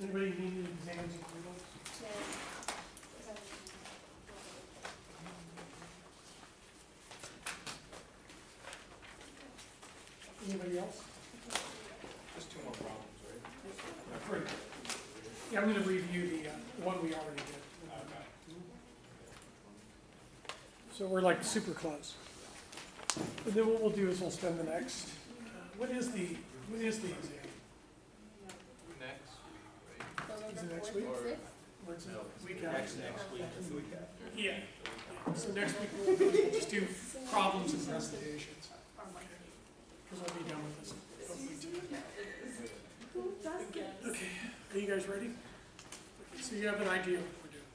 Anybody need any exams and riddles? Anybody else? Just two more problems, right? Great. Yeah, I'm gonna review the, uh, one we already did. Okay. So we're like super close. And then what we'll do is we'll spend the next, uh, what is the, what is the exam? Next week, right? Is it next week? Or- Where's it? No, Week Next, after? next week, the week after. Yeah, so next week we'll do- we'll just do problems and presentations. Because we'll be done with this. hopefully tonight. Okay, are you guys ready? Okay, So you have an idea of what we're doing.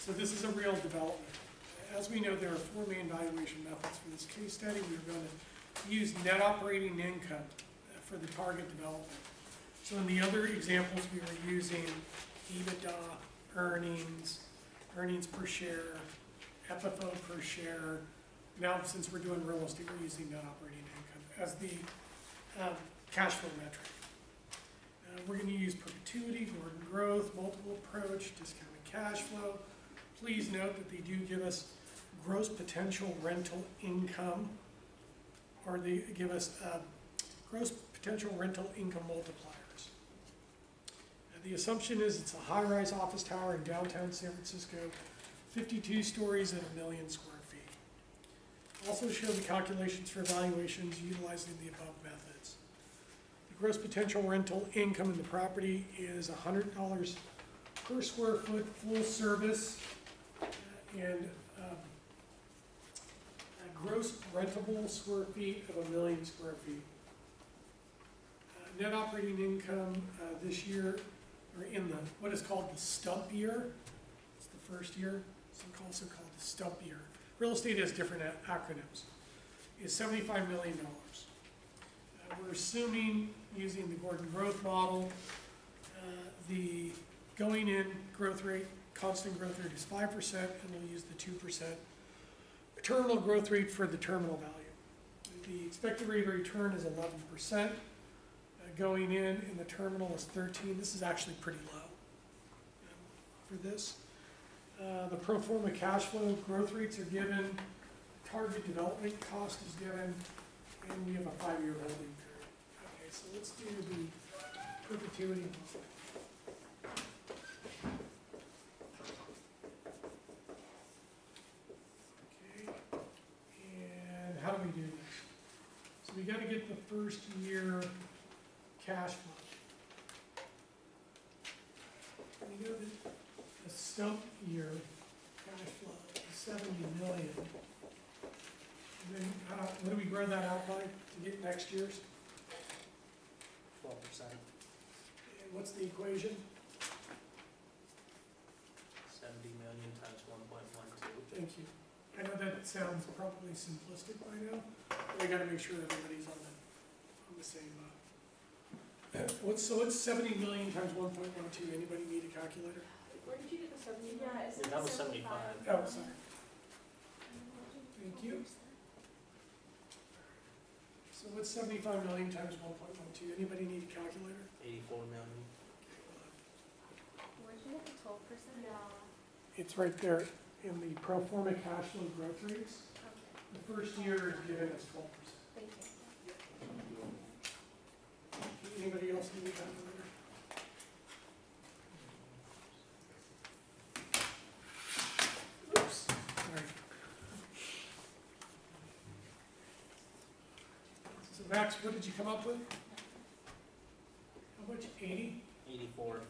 So this is a real development. As we know, there are four main valuation methods for this case study. We're going to use net operating income for the target development. So in the other examples, we were using EBITDA, earnings, earnings per share, FFO per share. Now, since we're doing real estate, we're using net operating income as the um, cash flow metric. Uh, We're gonna use perpetuity, Gordon growth, multiple approach, discounted cash flow. Please note that they do give us gross potential rental income, or they give us uh, gross potential rental income multipliers. The assumption is it's a high-rise office tower in downtown San Francisco, 52 stories and a million square feet. Also show the calculations for evaluations utilizing the above methods. The gross potential rental income in the property is $100 per square foot, full service, and um, gross rentable square feet of a million square feet. Uh, Net operating income uh, this year, are in the, what is called the stub year. It's the first year, it's also called the stub year. Real estate has different acronyms. Is $75 million. Uh, we're assuming, using the Gordon growth model, uh, the going in growth rate, constant growth rate is 5%, and we'll use the 2% terminal growth rate for the terminal value. The expected rate of return is 11%. Going in, and the terminal is thirteen, this is actually pretty low for this. Uh, The pro forma cash flow growth rates are given, target development cost is given, and we have a five-year holding period. Okay, so let's do the perpetuity. Okay, and how do we do this? So we gotta get the first year cash flow. We know that the stub year cash flow is seventy million. And then, uh, what do we grow that out by to get next year's? Twelve percent, And what's the equation? seventy million times one point one two. Thank you. I know that sounds probably simplistic by now, but I gotta make sure everybody's on the, on the same, uh, what's, so what's seventy million times one point one two? Anybody need a calculator? Where did you get the seventy? Yeah, it's Yeah, that was seventy-five. Oh, sorry. Thank you. So what's seventy-five million times one point one two? Anybody need a calculator? Eighty-four million. Where'd you get the twelve percent? Yeah. It's right there in the pro forma cash flow growth rates. Okay, The first year is given as twelve percent. thank you. Anybody else need a calculator? Oops, sorry. So Max, what did you come up with? How much, eighty? Eighty-four.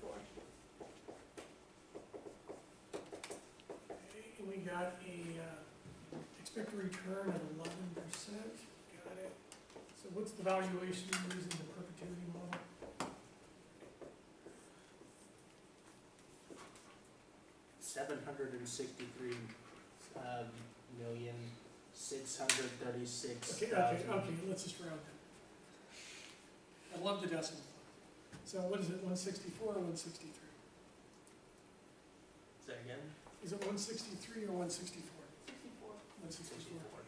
And we got a, uh, expected return of eleven percent, got it. So what's the valuation using the perpetuity model? Seven hundred and sixty-three, um, million, six hundred thirty-six Okay, okay, thousand. okay, let's just round it. I love the decimal. So what is it, one sixty-four or one sixty-three? Say again? Is it one sixty-three or one sixty-four? Sixty-four. One sixty-four. Sixty-four.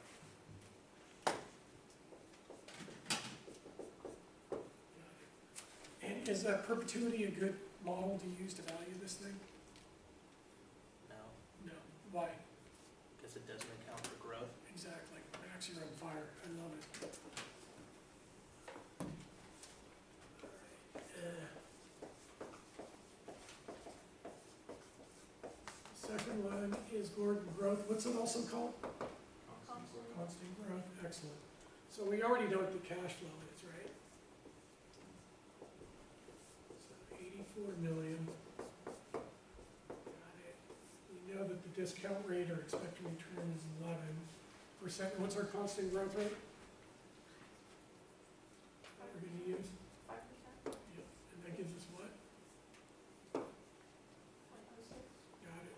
And is uh, perpetuity a good model to use to value this thing? No, No. Why? because it doesn't account for growth. Exactly. Max, you're on fire. I love it. Second one is Gordon growth. What's it also called? Constant growth. Excellent. So we already know what the cash flow is, right? So eighty-four million. Got it. We know that the discount rate or expected return is eleven percent. What's our constant growth rate? That we're gonna use? Five percent, Yep. And that gives us what? point oh six. Got it.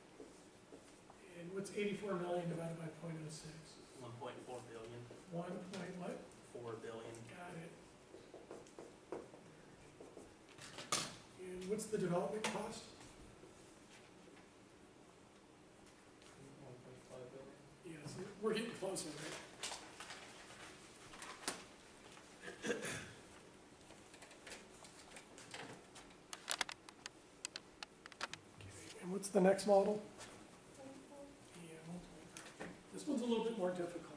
And what's eighty-four million divided by point oh six? One point four billion, One point what? four billion, Got it. And what's the development cost? One point five billion. Yes, we're getting closer, right? And what's the next model? Yeah. This one's a little bit more difficult.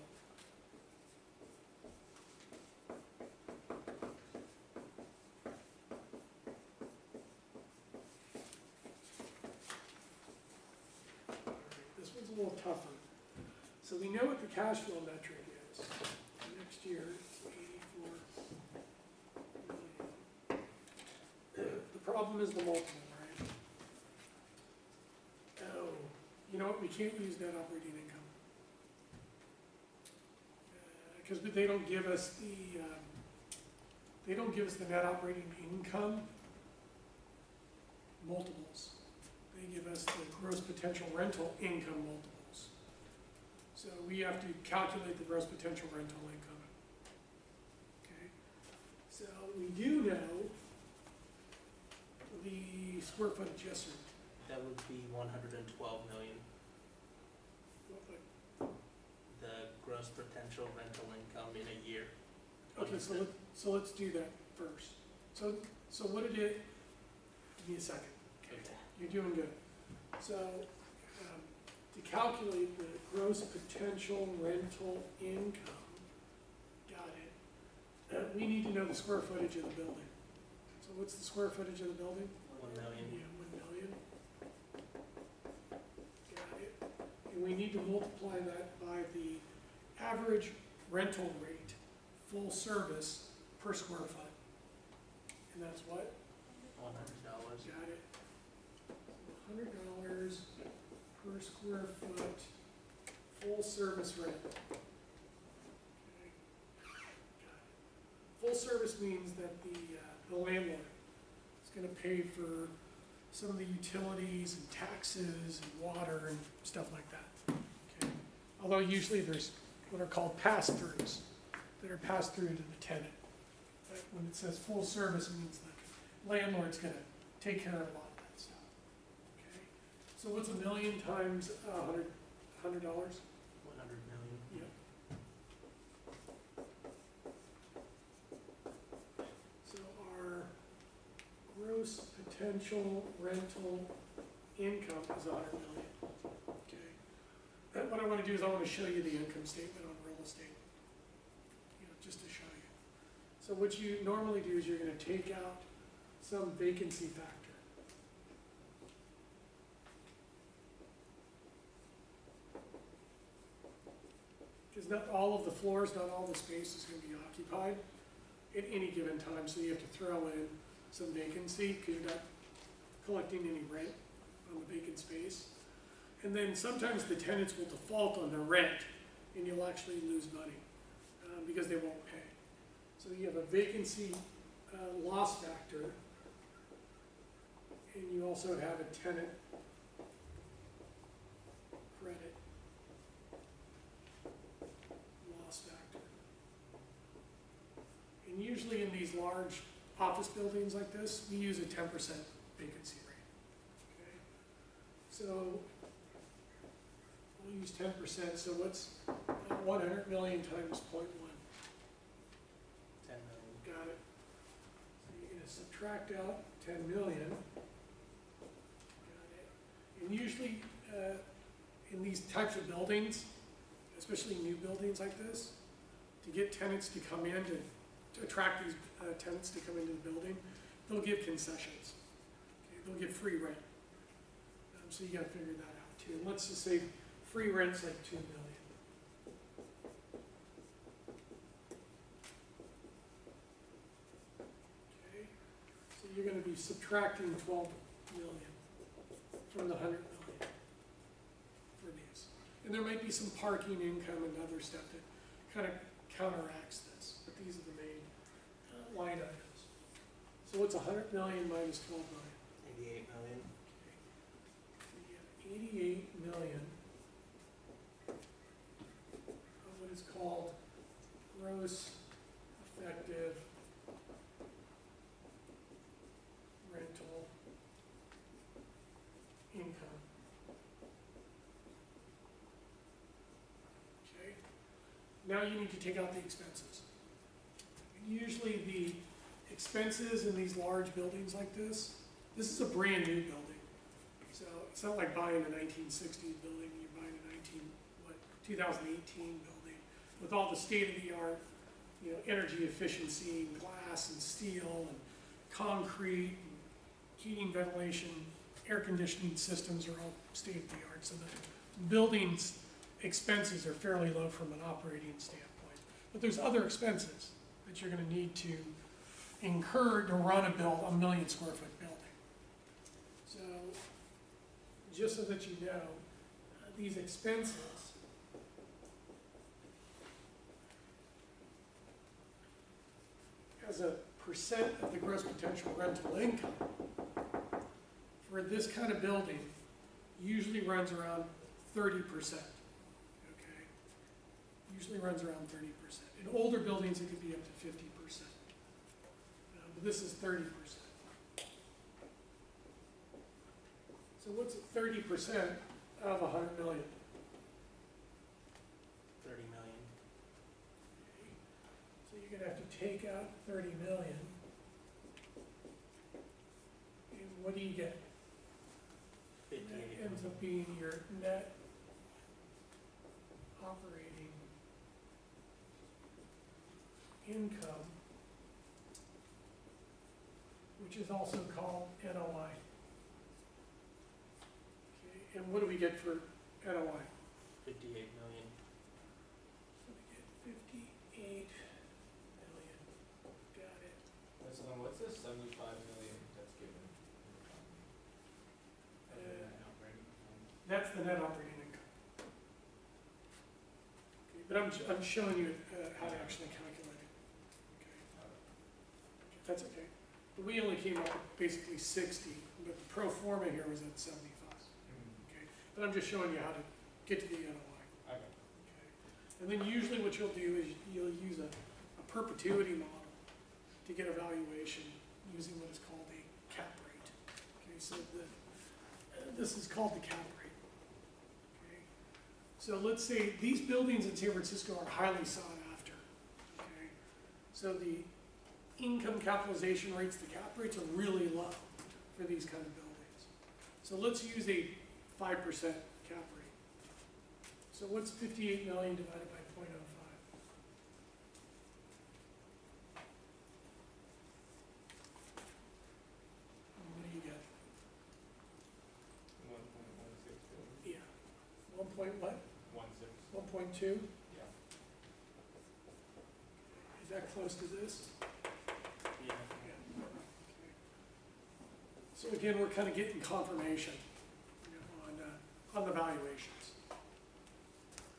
Alright, This one's a little tougher. So we metric is. Next year, it's eighty-four million. The problem is the multiple, right? Oh, you know what, we can't use net operating income. Because they don't give us the, um, they don't give us the net operating income multiples. They give us the gross potential rental income multiples. So we have to calculate the gross potential rental income. Okay, so we do know the square footage, yes, sir. that would be one hundred and twelve million. What The gross potential rental income in a year. Okay, so let, so let's do that first. So, so what did it, give me a second. Okay. You're doing good. So, to calculate the gross potential rental income, got it, uh, we need to know the square footage of the building. So what's the square footage of the building? One million, Yeah, one million. Got it. And we need to multiply that by the average rental rate, full service per square foot. And that's what? one hundred dollars. Got it. Hundred dollars per square foot, full service rent. Full service means that the, uh, the landlord is gonna pay for some of the utilities and taxes and water and stuff like that. Okay. Although usually there's what are called pass-throughs that are passed through to the tenant. But when it says full service, it means the landlord's gonna take care of a lot of that stuff. Okay, so what's a million times uh, a hundred, hundred dollars? One hundred million. Yep. So our gross potential rental income is a hundred million. Okay. And what I wanna do is I wanna show you the income statement on real estate. You know, just to show you. So what you normally do is you're gonna take out some vacancy factor. Because not all of the floors, not all the space is gonna be occupied at any given time, so you have to throw in some vacancy, because you're not collecting any rent on the vacant space. And then sometimes the tenants will default on their rent, and you'll actually lose money, uh, because they won't pay. So you have a vacancy, uh, loss factor, and you also have a tenant credit loss factor. And usually in these large office buildings like this, we use a ten percent vacancy rate. Okay, So we'll use ten percent, so what's one hundred million times point 0.1? Ten million. Got it. So you're gonna subtract out ten million. And usually, uh, in these types of buildings, especially new buildings like this, to get tenants to come in, to, to attract these uh, tenants to come into the building, they'll give concessions. Okay, They'll give free rent. Um, so you gotta figure that out too. And let's just say free rent's like two million. Okay, so you're gonna be subtracting twelve million from the hundred million for these. And there might be some parking income and other stuff that kind of counteracts this, but these are the main line items. So what's hundred million minus twelve million? Eighty-eight million. Eighty-eight million of what is called gross effective rental income. Okay, now you need to take out the expenses. Usually the expenses in these large buildings like this, this is a brand new building. So it's not like buying a nineteen sixties building, you're buying a nineteen, what, two thousand eighteen building with all the state-of-the-art, you know, energy efficiency, and glass and steel and concrete, and heating, ventilation, air conditioning systems are all state-of-the-art, so the building's expenses are fairly low from an operating standpoint. But there's other expenses that you're gonna need to incur to run a build, a million square foot building. So, just so that you know, these expenses as a percent of the gross potential rental income for this kind of building usually runs around thirty percent, okay? Usually runs around thirty percent. In older buildings, it could be up to fifty percent. Uh, But this is thirty percent. So what's thirty percent of a hundred million? Thirty million. So you're gonna have to take out thirty million. And what do you get? And Fifty-eight That ends up being your net operating income, which is also called NOI. Okay, and what do we get for NOI? Fifty-eight million. So we get fifty-eight million, got it. So then what's this seventy-five million that's given? Other than that operating fund? That's the net operating income. Okay, But I'm, I'm showing you uh, how to actually calculate That's okay. But we only came up with basically sixty, but the pro forma here was at seventy-five, okay? But I'm just showing you how to get to the NOI. Okay. Okay. And then usually what you'll do is you'll use a, a perpetuity model to get a valuation using what is called a cap rate. Okay, so the, uh, this is called the cap rate. Okay, So let's say these buildings in San Francisco are highly sought after. Okay, so the income capitalization rates, the cap rates are really low for these kind of buildings. So let's use a five percent cap rate. So what's fifty-eight million divided by 0.05? And What do you get? One point one six billion, Yeah. One point what? one six, One point two? yeah. Is that close to this? Yeah. Yeah. Okay. Again, we're kind of getting confirmation, you know, on, uh, on the valuations.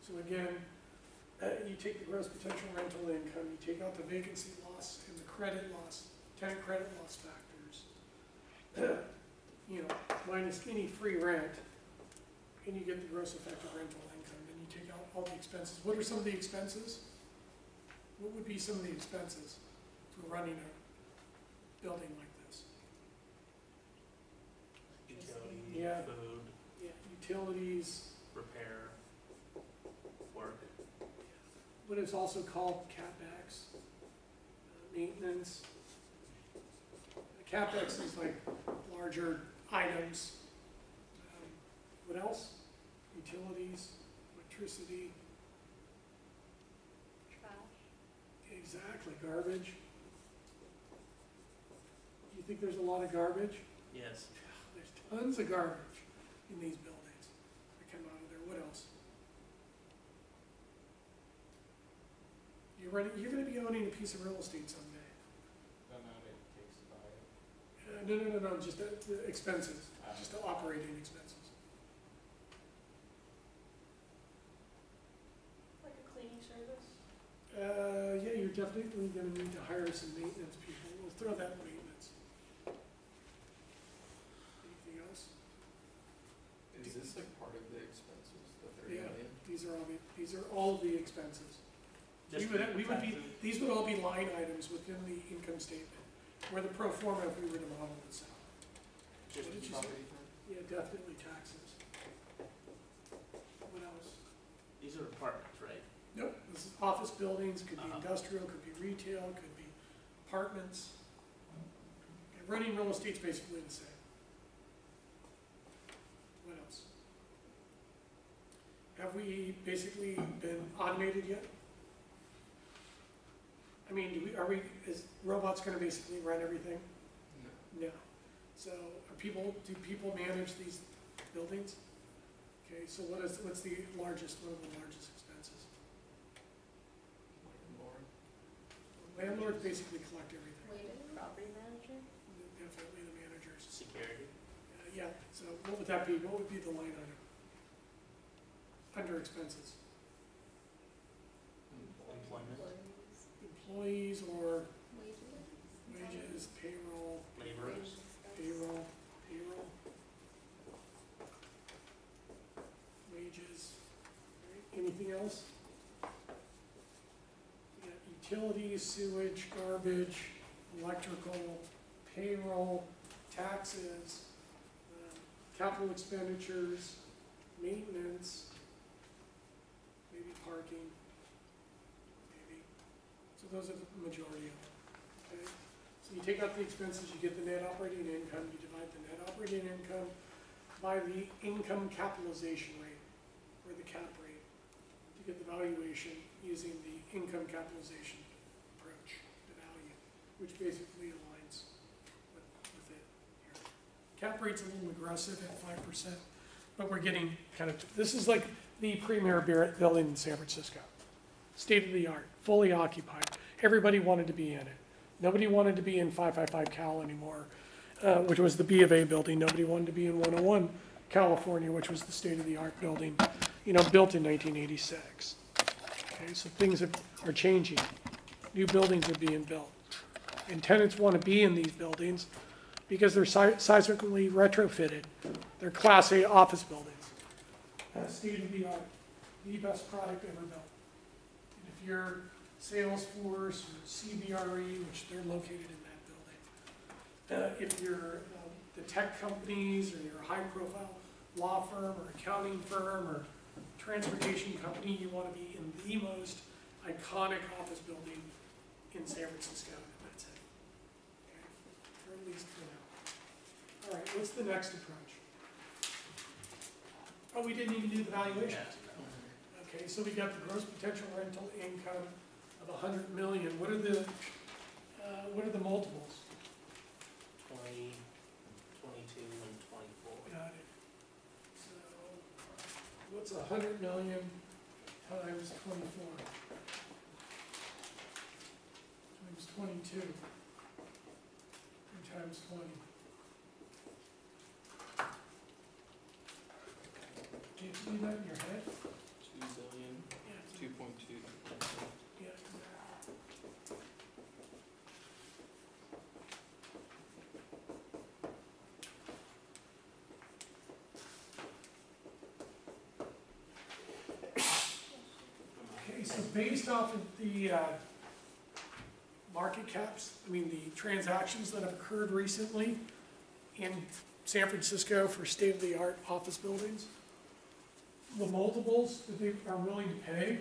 So again, uh, you take the gross potential rental income, you take out the vacancy loss and the credit loss, tenant credit loss factors, you know, minus any free rent, and you get the gross effective rental income, then you take out all the expenses. What are some of the expenses? What would be some of the expenses for running a building like this? Utility, Yeah. food, Yeah. Utilities, repair, work. but it's also called CapEx, uh, maintenance. CapEx is like larger items. Um, What else? Utilities, electricity, Trash. exactly, garbage. You think there's a lot of garbage? Yes, There's tons of garbage in these buildings that come out of there. What else? You're running, you're gonna be owning a piece of real estate someday. The amount it takes to buy it. Uh, no, no, no, no, just the, the expenses, Um, just the operating expenses. Like a cleaning service. Uh, yeah, you're definitely gonna need to hire some maintenance people. We'll throw that in maintenance. Anything else? Is this like part of the expenses that they're Yeah. getting? These are all the, these are all of the expenses. We just would, we would be, these would all be line items within the income statement, where the pro forma, if we were to model this out. Just What did you say? property tax? Yeah, definitely taxes. What else? These are apartments, right? Nope, this is office buildings, could be Uh-huh. industrial, could be retail, could be apartments. And Running real estate's basically the same. What else? Have we basically been automated yet? I mean, do we, are we, is robots gonna basically run everything? No. No. So are people, do people manage these buildings? Okay, so what is, what's the largest, one of the largest expenses? Landlord. Landlords basically collect everything, Wait, property manager? definitely the managers. Security, Uh, Yeah, so what would that be? What would be the line item? Under expenses, employment, employees or Wages? wages, payroll, laborers, payroll, payroll. Wages, anything else? We got utilities, sewage, garbage, electrical, payroll, taxes, um, capital expenditures, maintenance, maybe parking, maybe. So those are the majority of them, okay? So you take out the expenses, you get the net operating income, you divide the net operating income by the income capitalization rate, or the cap rate, to get the valuation using the income capitalization approach, the value, which basically aligns with, with it here. Cap rate's a little aggressive at five percent, but we're getting kind of, this is like the premier building in San Francisco. State of the art, fully occupied. Everybody wanted to be in it. Nobody wanted to be in 555 Cal anymore, uh, which was the B of A building. Nobody wanted to be in 101 California, which was the state-of-the-art building, you know, built in 1986. Okay, so things have- are changing. New buildings are being built. And tenants want to be in these buildings because they're seismically retrofitted. They're Class A office buildings. Uh, State-of-the-art, the best product ever built. And if you're Salesforce or CBRE, which they're located in that building. Uh, If you're um, the tech companies, or you're a high-profile law firm, or accounting firm, or transportation company, you want to be in the most iconic office building in San Francisco, that's it. Okay? For at least for now. All right, what's the next approach? Oh, we didn't even do the valuation. Okay, so we got the gross potential rental income of 100 million. What are the, uh, what are the multiples? 20, 22, and 24. Got it. So, what's 100 million times 24? Times 22. Times 20. Do you do that in your head? Two billion, Yeah. two point two. Okay, so based off of the uh, market caps, I mean, the transactions that have occurred recently in San Francisco for state-of-the-art office buildings, the multiples that they are willing to pay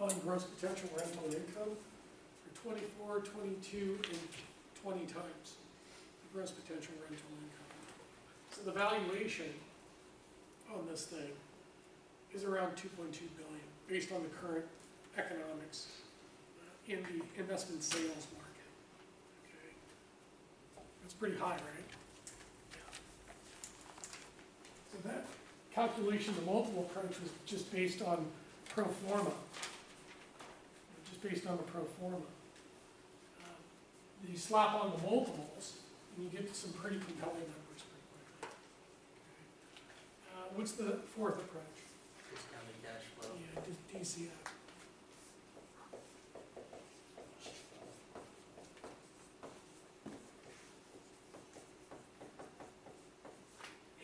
on gross potential rental income for 24, 22, and twenty times. gross potential rental income. So the valuation on this thing is around two point two billion, based on the current economics uh, in the investment sales market. Okay, That's pretty high, right? Yeah. So that calculation, the multiple approach was just based on pro forma. Just based on the pro forma. Um, You slap on the multiples, and you get to some pretty compelling numbers pretty quickly. Uh, What's the fourth approach? discounted cash flow. Yeah, DCF.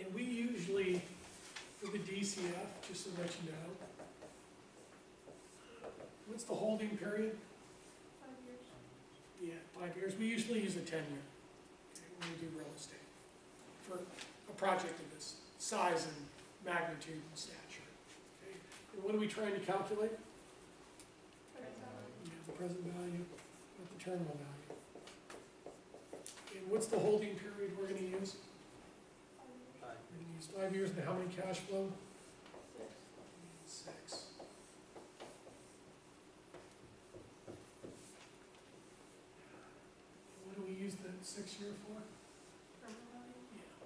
And we usually, with the DCF, just so that you know, what's the holding period? Five years. Yeah, five years. We usually use a ten-year when we do real estate for a project of this size and magnitude and stature. Okay. And what are we trying to calculate? Present. Yeah, the present value, not the terminal value. And what's the holding period we're gonna use? Five years. We're gonna use five years, and how many cash flow? Six. Six. What do we use the six-year for? Present value. Yeah.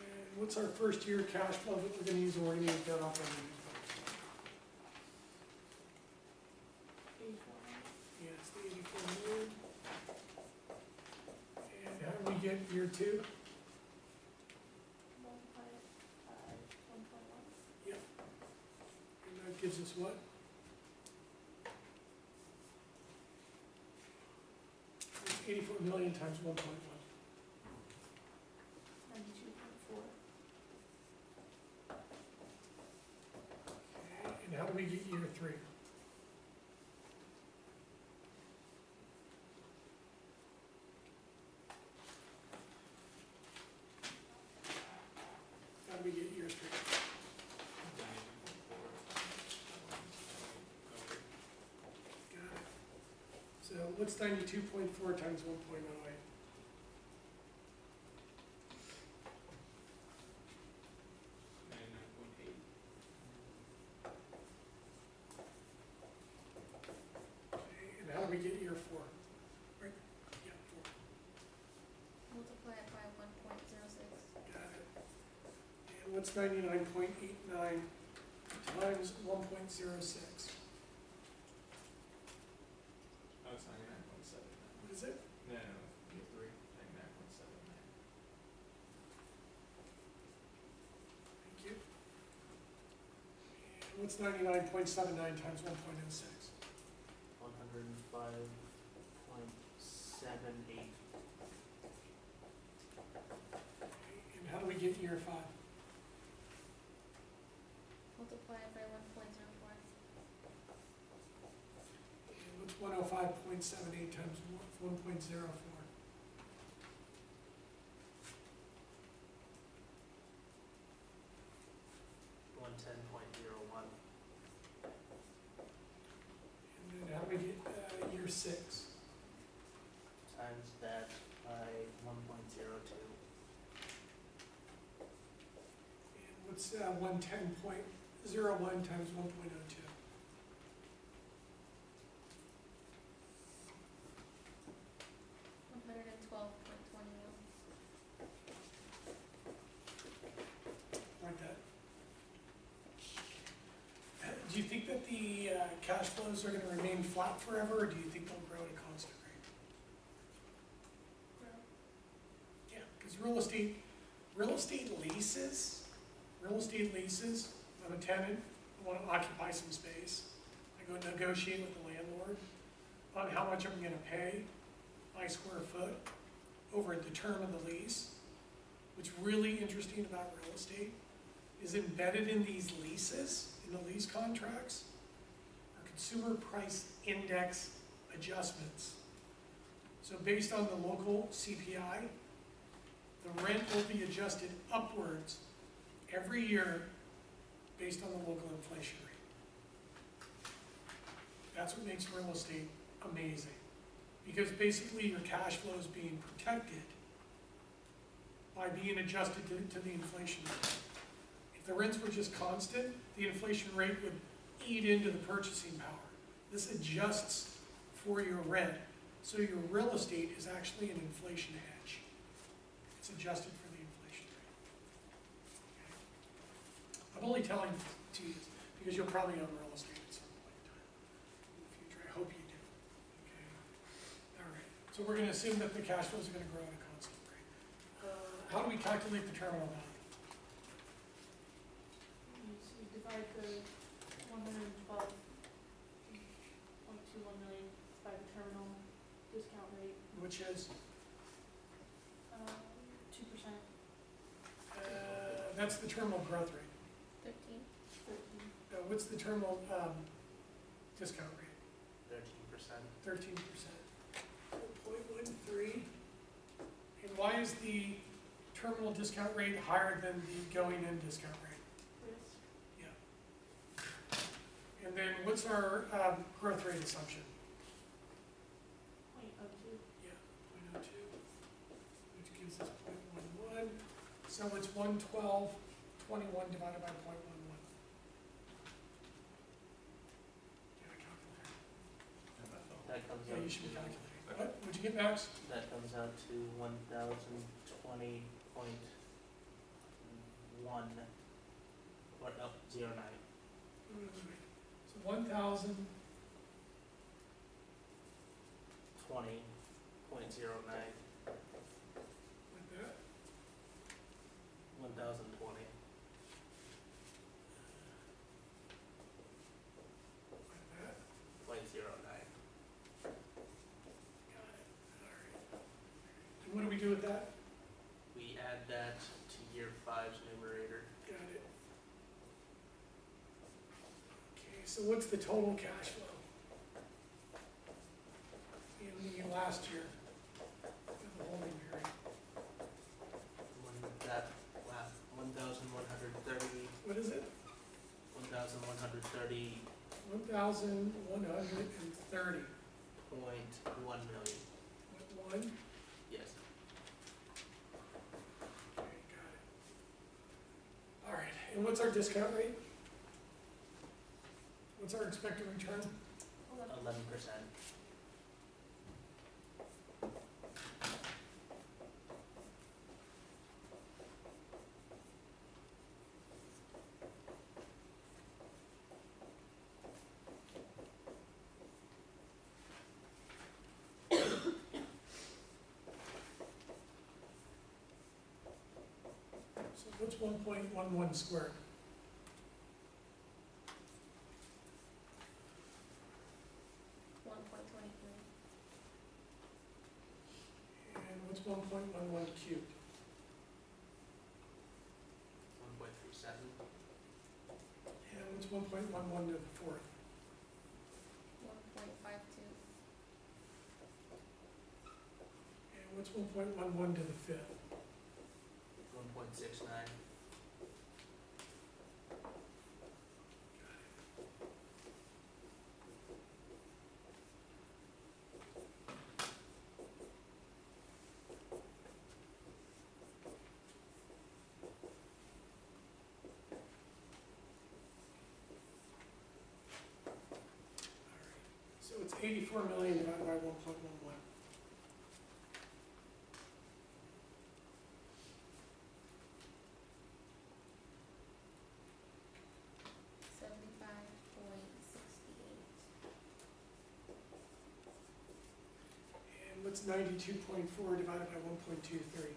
And what's our first year cash flow that we're gonna use, and we're gonna use net operating income? Eighty-four hundred. Yeah, it's the eighty-four million. And how do we get year two? Multiply it by one point one. And that gives us what? It's eighty-four million times one point one. what's 92.4 times 1.08? Okay, And how do we get year four? Right, yeah, four, Multiply it by one point zero six. got it. And what's 99.89 times 1.06? it's 99.79 times 1.06? 105.78. And how do we get year five? Multiply it by one point oh oh zero four. What's 105.78 times 1.04? What's, uh, one ten point zero one times one point oh two? One hundred and twelve point twenty-one. Like that. Uh, Do you think that the, uh, cash flows are gonna remain flat forever, or do you think they'll grow at a constant rate? Yeah, because real estate, real estate leases, real estate leases, I'm a tenant, I wanna occupy some space. I go negotiate with the landlord on how much I'm gonna pay by square foot. over the term of the lease. What's really interesting about real estate is embedded in these leases, in the lease contracts, are consumer price index adjustments. So based on the local CPI, the rent will be adjusted upwards every year based on the local inflation rate. That's what makes real estate amazing. Because basically your cash flow is being protected by being adjusted to, to the inflation rate. If the rents were just constant, the inflation rate would eat into the purchasing power. This adjusts for your rent, so your real estate is actually an inflation hedge. It's adjusted for the inflation rate. Okay? I'm only telling you to you this because you'll probably own real estate at some point in time in the future. I hope you do. Okay? All right. So we're gonna assume that the cash flows are gonna grow at a constant rate. Uh, How do we calculate the terminal value? You s- you divide the one hundred and twelve point two one million by the terminal discount rate, Which is, two percent, uh, that's the terminal growth rate. Fifteen. thirteen. What's the terminal, um, discount rate? Thirteen percent. Thirteen percent. Point one three. And why is the terminal discount rate higher than the going-in discount rate? risk, And then what's our, um, growth rate assumption? point oh two. Yeah, point oh two, which gives us point one one, so it's one twelve, twenty-one divided by point one one. Yeah, calculator. That comes Yeah, you should be calculating. What, what'd you get, Max? that comes out to one thousand twenty point one, or no, zero nine. So one thousand, Twenty point zero nine, like that, one thousand twenty. like that, Point zero nine. got it, all right. And what do we do with that? We add that to year five's numerator. Got it. Okay, so what's the total cash flow? In the last year, in the holding period, One, that, wow, one thousand one hundred thirty, what is it? one thousand one hundred thirty One thousand one hundred and thirty, point one million, one, yes. okay, got it. All right, and what's our discount rate? What's our expected return? Eleven. Percent. So what's one point one one squared? One point twenty-three. And what's one point one one cubed? One point three seven, And what's one point one one to the fourth? One point five two. And what's one point one one to the fifth? one point six nine, So it's eighty-four million divided by one point one one. Seventy-five point sixty-eight. And what's ninety-two point four divided by one point two three?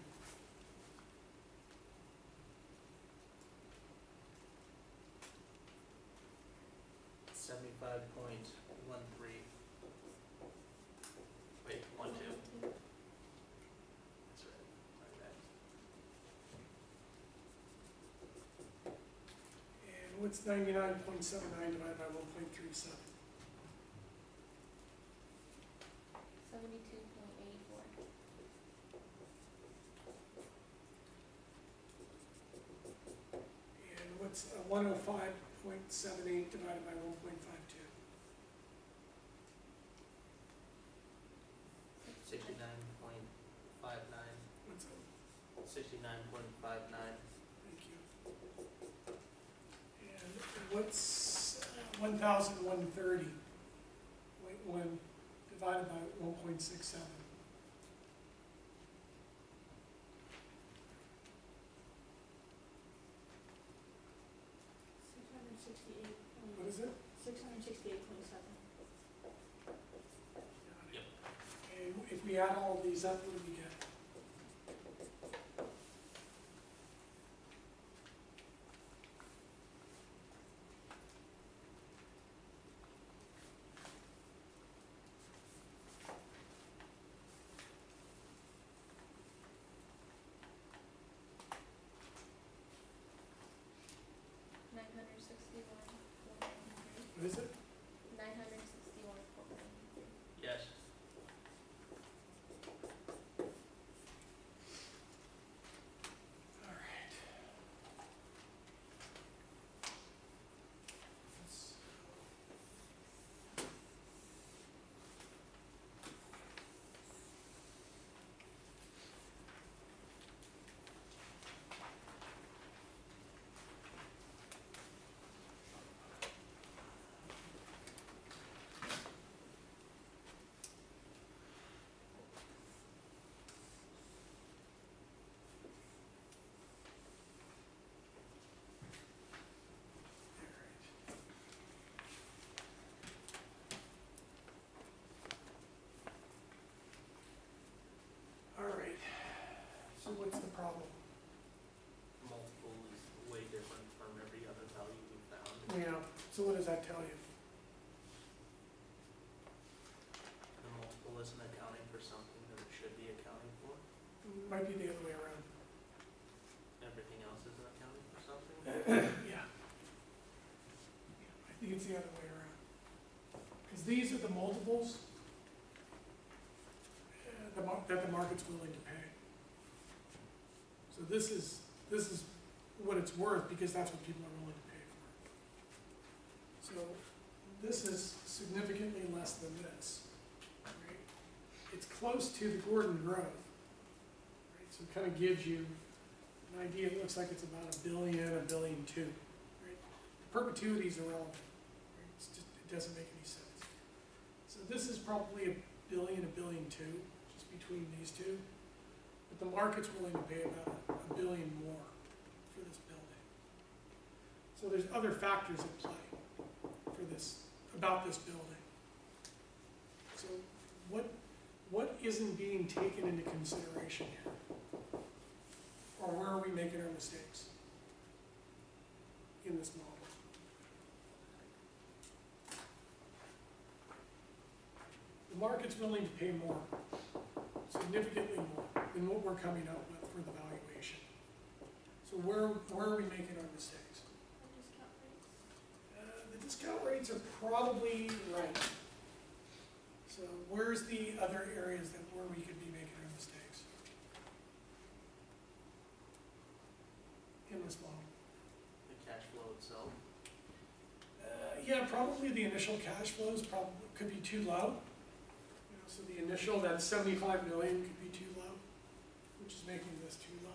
seventy-five point one three. Wait, one two, what's ninety-nine point seven nine divided by one point three seven? Seventy-two point eighty-four. And what's uh, one oh five point seven eight divided by one point five two? Sixty-nine point five nine, What's, sixty-nine point five nine, thank you. And what's uh, one thousand one thirty point one divided by one point six seven? Six hundred sixty-eight What is it? six hundred sixty-eight point seven. Yep. And if we add all these up, what do we get? Nine hundred sixty-one, four ninety-three. What is it? Nine hundred sixty-one, four ninety-three. yes. All right. Let's- All right, so what's the problem? Multiple is way different from every other value we found. Yeah, so what does that tell you? The multiple isn't accounting for something that it should be accounting for, Might be the other way around. everything else isn't accounting for something. Yeah. I think it's the other way around. Because these are the multiples uh, the mar- that the market's willing to pay. So this is, this is what it's worth because that's what people are willing to pay for. So this is significantly less than this, right? It's close to the Gordon growth, right? So it kind of gives you an idea, it looks like it's about a billion, a billion two, right? Perpetuity is irrelevant, right? Just, it doesn't make any sense. So this is probably a billion, a billion two, just between these two. But the market's willing to pay about a billion more for this building. So there's other factors at play for this, about this building. So what, what isn't being taken into consideration here? Or where are we making our mistakes in this model? The market's willing to pay more, significantly more than what we're coming up with for the valuation. So where, where are we making our mistakes? Our discount rates. Uh, the discount rates are probably right. So where's the other areas that, where we could be making our mistakes? In this model? The cash flow itself, Uh, yeah, probably the initial cash flows probably, could be too low. The initial, that seventy-five million could be too low, which is making this too low.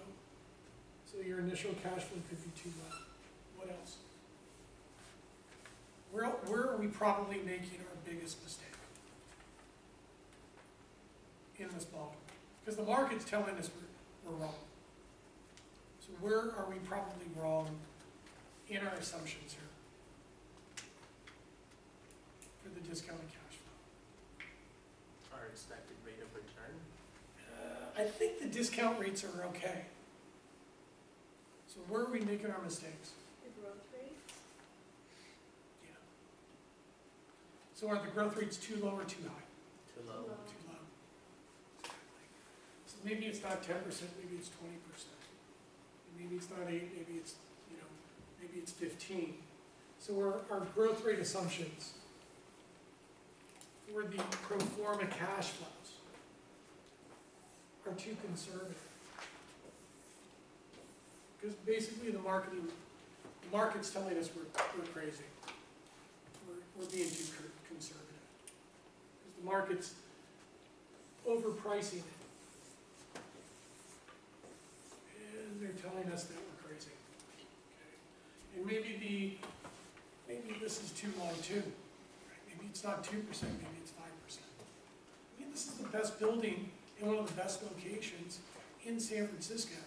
So your initial cash flow could be too low. What else? Where, where are we probably making our biggest mistake? In this model? Because the market's telling us we're, we're wrong. So where are we probably wrong in our assumptions here? for the discounted cash expected rate of return, Uh, I think the discount rates are okay. So where are we making our mistakes? The growth rates. Yeah. So are the growth rates too low or too high? too low. Low. Too low. So maybe it's not ten percent, maybe it's twenty percent. Maybe it's not eight, maybe it's, you know, maybe it's fifteen. So our, our growth rate assumptions for the pro forma cash flows are too conservative. Because basically the marketing, the market's telling us we're, we're crazy. We're, we're being too conservative. Because the market's overpricing it. And they're telling us that we're crazy. Okay. And maybe the, maybe this is too long too. Maybe it's not two percent, maybe it's five percent. I mean, this is the best building in one of the best locations in San Francisco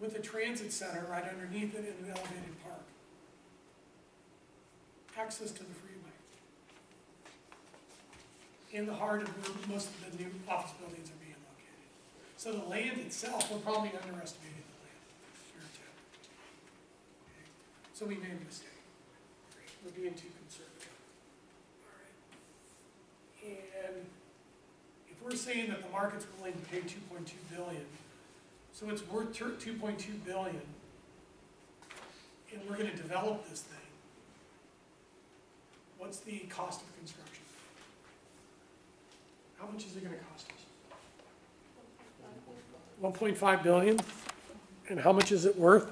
with a transit center right underneath it in an elevated park. Access to the freeway. In the heart of where most of the new office buildings are being located. So the land itself, we're probably underestimating the land here too. Okay? So we made a mistake. We're being too conservative. All right. And we're saying that the market's willing to pay two point two billion, so it's worth two point two billion, and we're gonna develop this thing, what's the cost of construction? How much is it gonna cost us? One point five billion? And how much is it worth?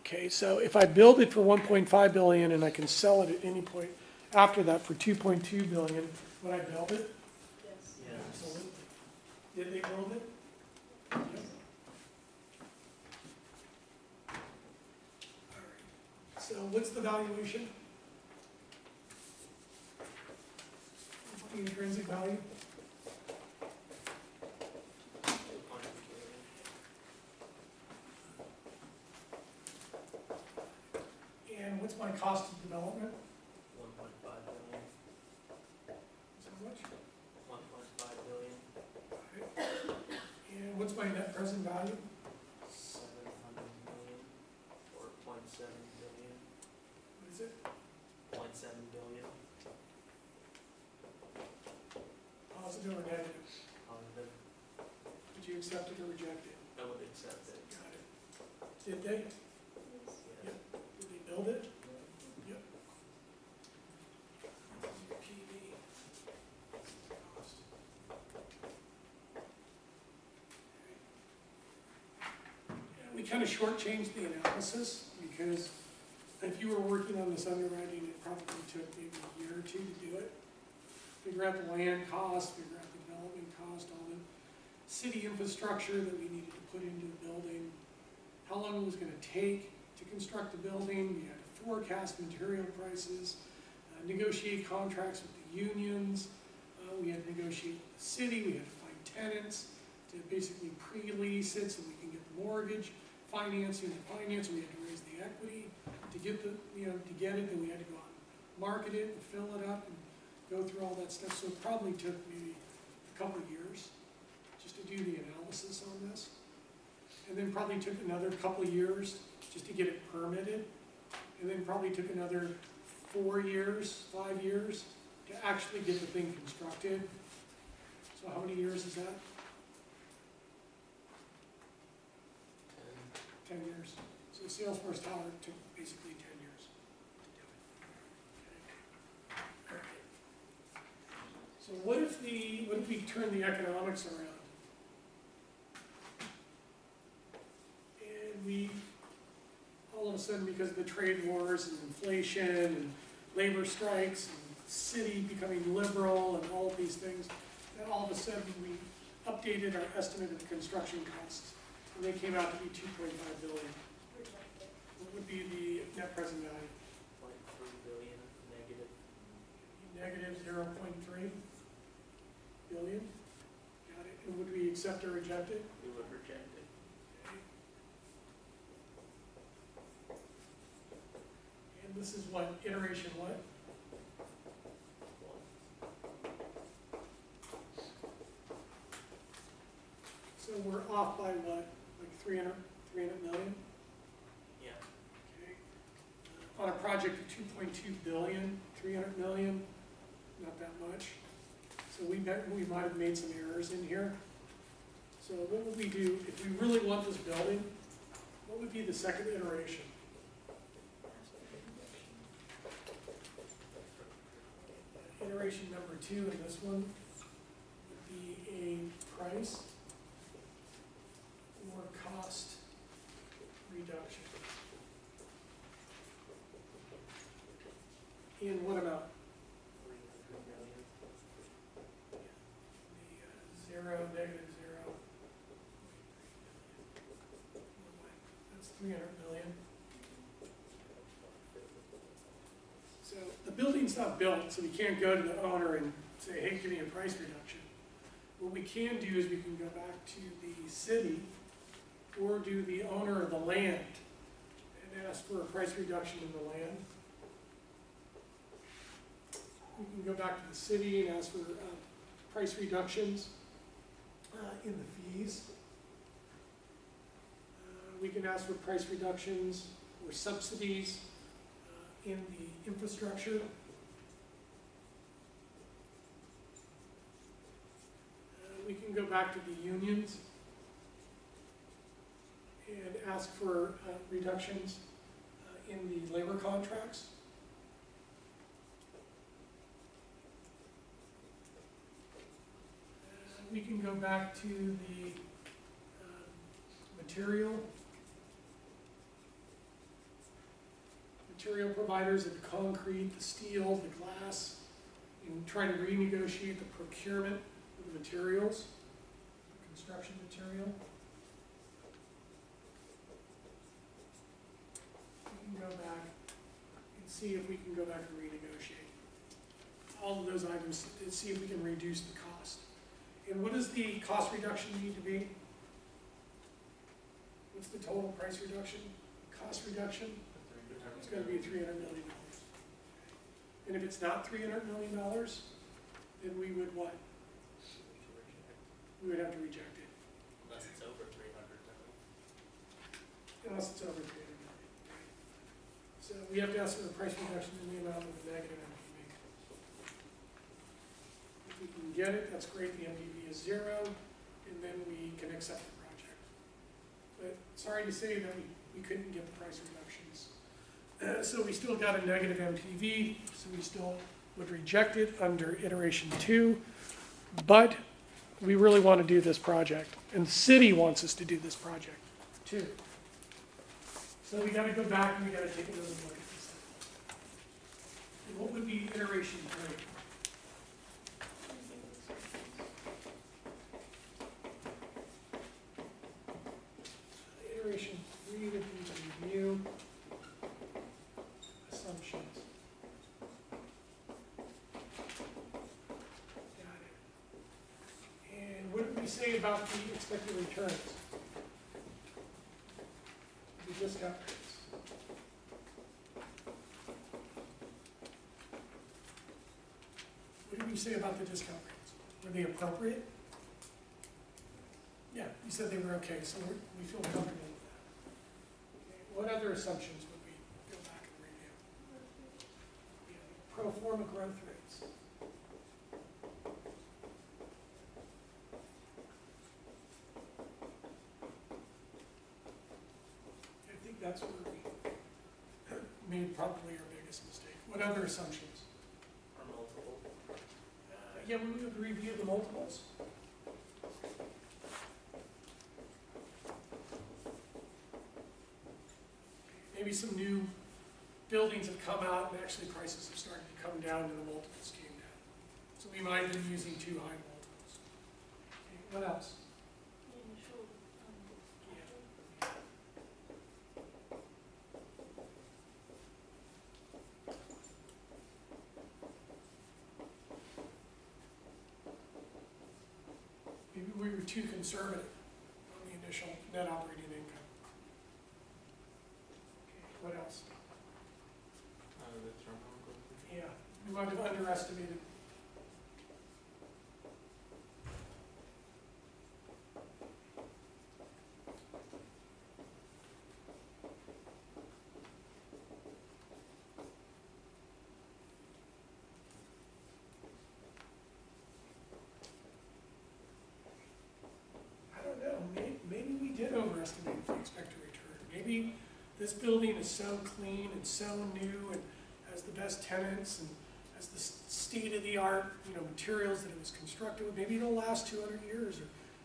Okay, so if I build it for one point five billion and I can sell it at any point after that for two point two billion, would I build it? Yes. Yes. Absolutely. Did they build it? Right. So what's the valuation? What's the intrinsic value? And what's my cost of development? One point five billion, So how much? one point five billion, And what's my net present value? seven hundred million, or point seven billion, What is it? point seven billion, Positive or negative? positive, Would you accept it or reject it? I would accept it, Got it. Did they? yeah. Did they build it? Yep. PV. Cost. Yeah, We kind of shortchanged the analysis because if you were working on this underwriting, it probably took maybe a year or two to do it. Figure out the land cost, figure out the development cost, all the city infrastructure that we needed to put into the building, how long it was gonna take to construct the building, we had to forecast material prices, uh, negotiate contracts with the unions, uh, we had to negotiate with the city, we had to find tenants to basically pre-lease it so we can get the mortgage, financing, the finance, we had to raise the equity to get the, you know, to get it, then we had to go out and market it and fill it up and go through all that stuff, so it probably took maybe a couple of years just to do the analysis on this. And then probably took another couple of years just to get it permitted. And then probably took another four years, five years to actually get the thing constructed. So how many years is that? And Ten years. So Salesforce Tower took basically ten years to do it. So what if the, what if we turn the economics around? And we, all of a sudden, because of the trade wars and inflation and labor strikes and city becoming liberal and all of these things, then all of a sudden, we updated our estimate of the construction costs. And they came out to be two point five billion. What would be the net present value? 0.3 billion negative. Negative 0.3 billion. Got it. And would we accept or reject it? we would reject it. And this is what, iteration what? One, So we're off by what, 300, 300 million? yeah, Okay. On a project of 2.2 billion, 300 million, not that much. So we bet, we might have made some errors in here. So what would we do, if we really want this building, What would be the second iteration? Iteration number two in this one would be a price or cost reduction. In what amount? Three hundred million. The uh, zero, negative zero. That's three hundred million. So the building's not built, so we can't go to the owner and say, hey, give me a price reduction. What we can do is we can go back to the city or do the owner of the land and ask for a price reduction in the land. We can go back to the city and ask for, uh, price reductions uh, in the fees. Uh, We can ask for price reductions or subsidies uh, in the infrastructure. Uh, We can go back to the unions and ask for uh, reductions uh, in the labor contracts. Uh, We can go back to the um, material. Material providers of the concrete, the steel, the glass, and try to renegotiate the procurement of the materials, construction material. We can go back and see if we can go back and renegotiate all of those items, and see if we can reduce the cost. And what does the cost reduction need to be? What's the total price reduction, cost reduction? It's gonna be three hundred million dollars. And if it's not three hundred million dollars, then we would what? We would have to reject it, Unless it's over three hundred, unless it's over three hundred million. So we have to ask for the price reduction in the amount of the negative NPV. If we can get it, that's great, the NPV is zero, and then we can accept the project. But sorry to say that we, we couldn't get the price reductions. Uh, so we still got a negative NPV, so we still would reject it under iteration two. But we really want to do this project, and the city wants us to do this project too. So we gotta go back and we gotta take another look at this. And what would be iteration three? Iteration three would be to review assumptions. Got it. And about the expected returns? The discount rates. What did we say about the discount rates? Were they appropriate? Yeah, you said they were okay, so we feel comfortable with that. Okay, What other assumptions would we go back and review? Pro forma growth rates. I think that's where we made probably our biggest mistake. What other assumptions? Or multiple. Uh, Yeah, we would review the multiples. Maybe some new buildings have come out and actually prices have started to come down and the multiples came down. So we might have been using too high multiples. Okay, What else? The initial, um, Yeah. Maybe we were too conservative on the initial net operating income. Okay, What else? Uh. Yeah, we might have underestimated. I don't know, may, maybe we did overestimate the expected return, maybe maybe this building is so clean and so new and has the best tenants and has the state-of-the-art, you know, materials that it was constructed with, maybe it'll last two hundred years or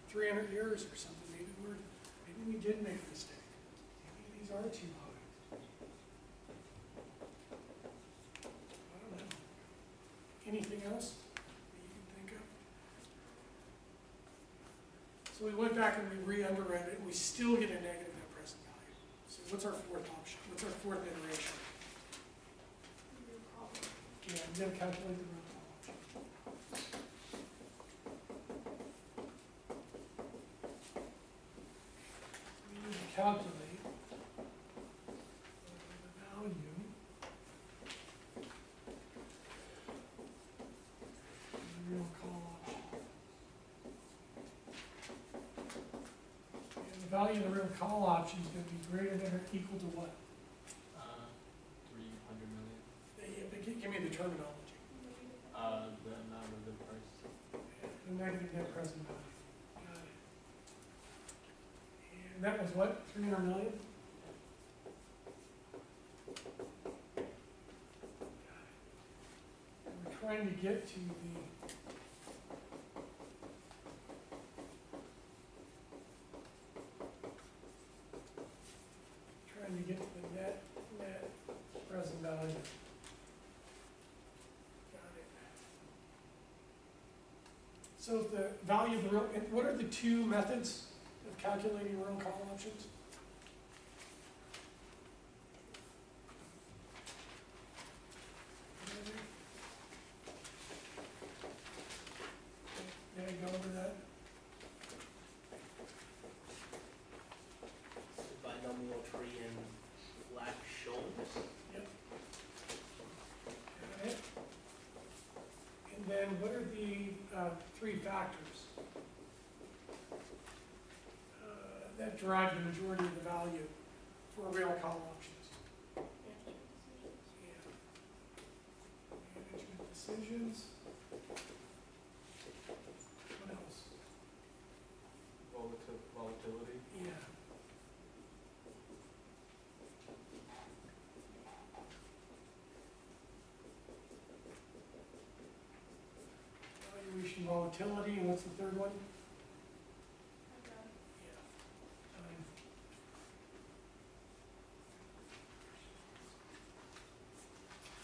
three hundred years or something, maybe we're, maybe we did make a mistake. Maybe these are too high. Anything else that you can think of? So we went back and we re-underwrote it, and we still get a negative net present value. So what's our fourth option? What's our fourth iteration? Problem. Yeah, we gotta calculate the need to calculate uh, the value. of The real call option. And the value of the real call option is gonna be greater than or equal to what? Uh, three hundred million, Yeah, but gi- give me the terminology. uh, the amount of the price. The negative net present value. Got it. And that was what, three hundred million? And we're trying to get to the. Trying to get to the net, net present value. Got it. So if the value of the what are the two methods of calculating real call options? Did I go over that? The binomial tree and Black Scholes. Got it. And then what are the, uh, three factors? uh, That drive the majority of the value for real call options? Yeah. Management decisions. What else? Volatil- Volatility. Yeah. Valuation volatility, and what's the third one?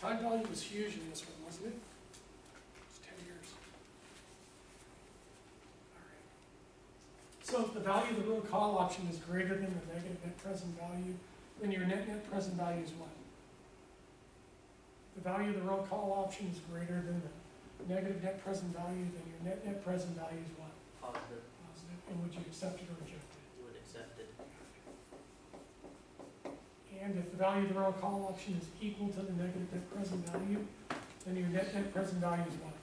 Time. Value was huge in this one, wasn't it? It was ten years. All right. So if the value of the real call option is greater than the negative net present value, then your net net present value is what? The value of the real call option is greater than the negative net present value, then your net net present value is what? positive. Positive, and would you accept it or reject it? you would accept it. And if the value of the real call option is equal to the negative net present value, then your net net present value is what?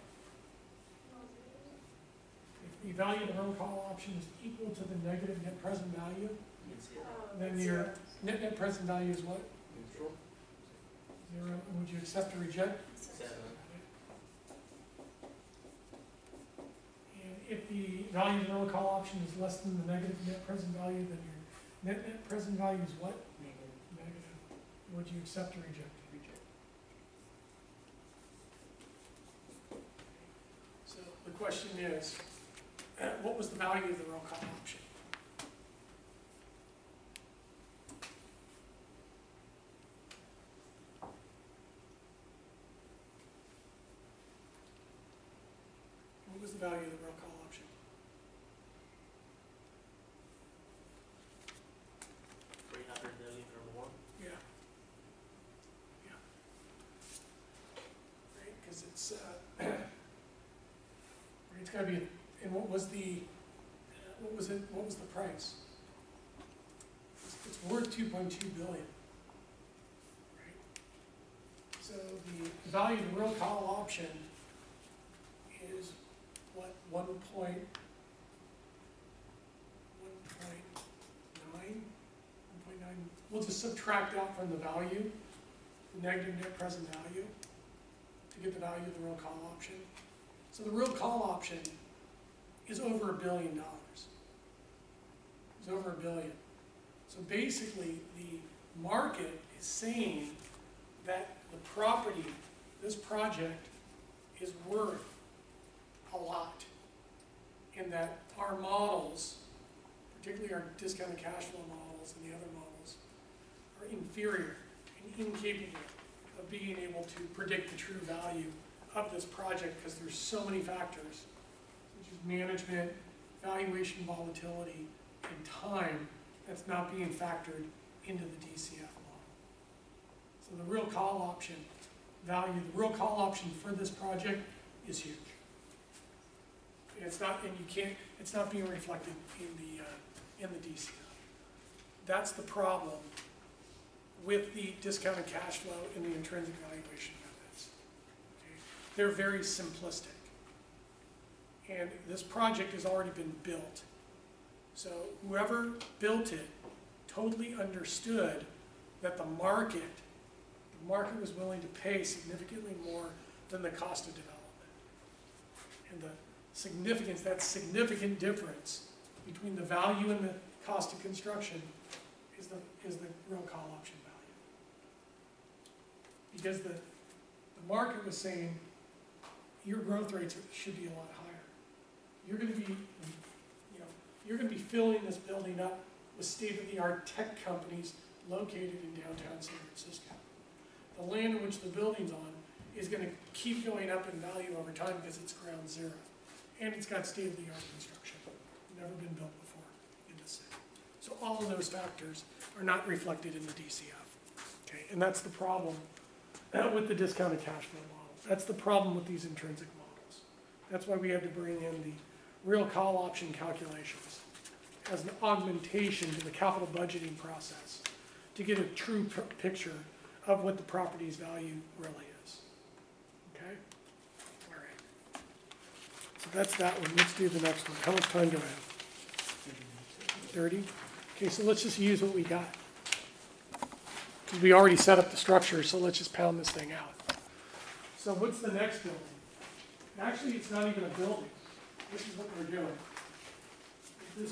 If the value of the real call option is equal to the negative net present value, You can see that. Then your- net net present value is what? Neutral. Zero, and would you accept or reject? Seven. And if the value of the real call option is less than the negative net present value, then your net net present value is what? Negative. Negative. Would you accept or reject? Reject. So the question is, uh, what was the value of the real call option? What was the value of the real call option? Three hundred million or more. Yeah. Yeah. Right, because it's, uh, right, it's gotta be, and what was the, what was it, what was the price? It's- worth two point two billion. Right? So the value of the real call option is what, one point, one point nine? One point nine, we'll just subtract out from the value, the negative net present value, to get the value of the real call option. So the real call option is over a billion dollars. It's over a billion. So basically, the market is saying that the property, this project is worth a lot. And that our models, particularly our discounted cash flow models and the other models, are inferior and incapable of being able to predict the true value of this project because there's so many factors, such as management, valuation volatility, and time that's not being factored into the DCF model. So the real call option value, the real call option for this project is huge. And It's not, and you can't, it's not being reflected in the, uh, in the DCF. That's the problem with the discounted cash flow and the intrinsic valuation? They're very simplistic. And this project has already been built. So whoever built it totally understood that the market, the market was willing to pay significantly more than the cost of development. And the significance, that significant difference between the value and the cost of construction is the, is the real call option value. Because the, the market was saying, your growth rates should be a lot higher. You're gonna be, you know, you're gonna be filling this building up with state-of-the-art tech companies located in downtown San Francisco. The land in which the building's on is gonna keep going up in value over time because it's ground zero. And it's got state-of-the-art construction, never been built before in the city. So all of those factors are not reflected in the DCF. Okay, and that's the problem with the discounted cash flow. That's the problem with these intrinsic models. That's why we had to bring in the real call option calculations as an augmentation to the capital budgeting process to get a true picture of what the property's value really is. Okay? All right. So that's that one. Let's do the next one. How much time do I have? Thirty? Okay, so let's just use what we got. Because we already set up the structure, so let's just pound this thing out. So what's the next building? Actually, it's not even a building. This is what we're doing. This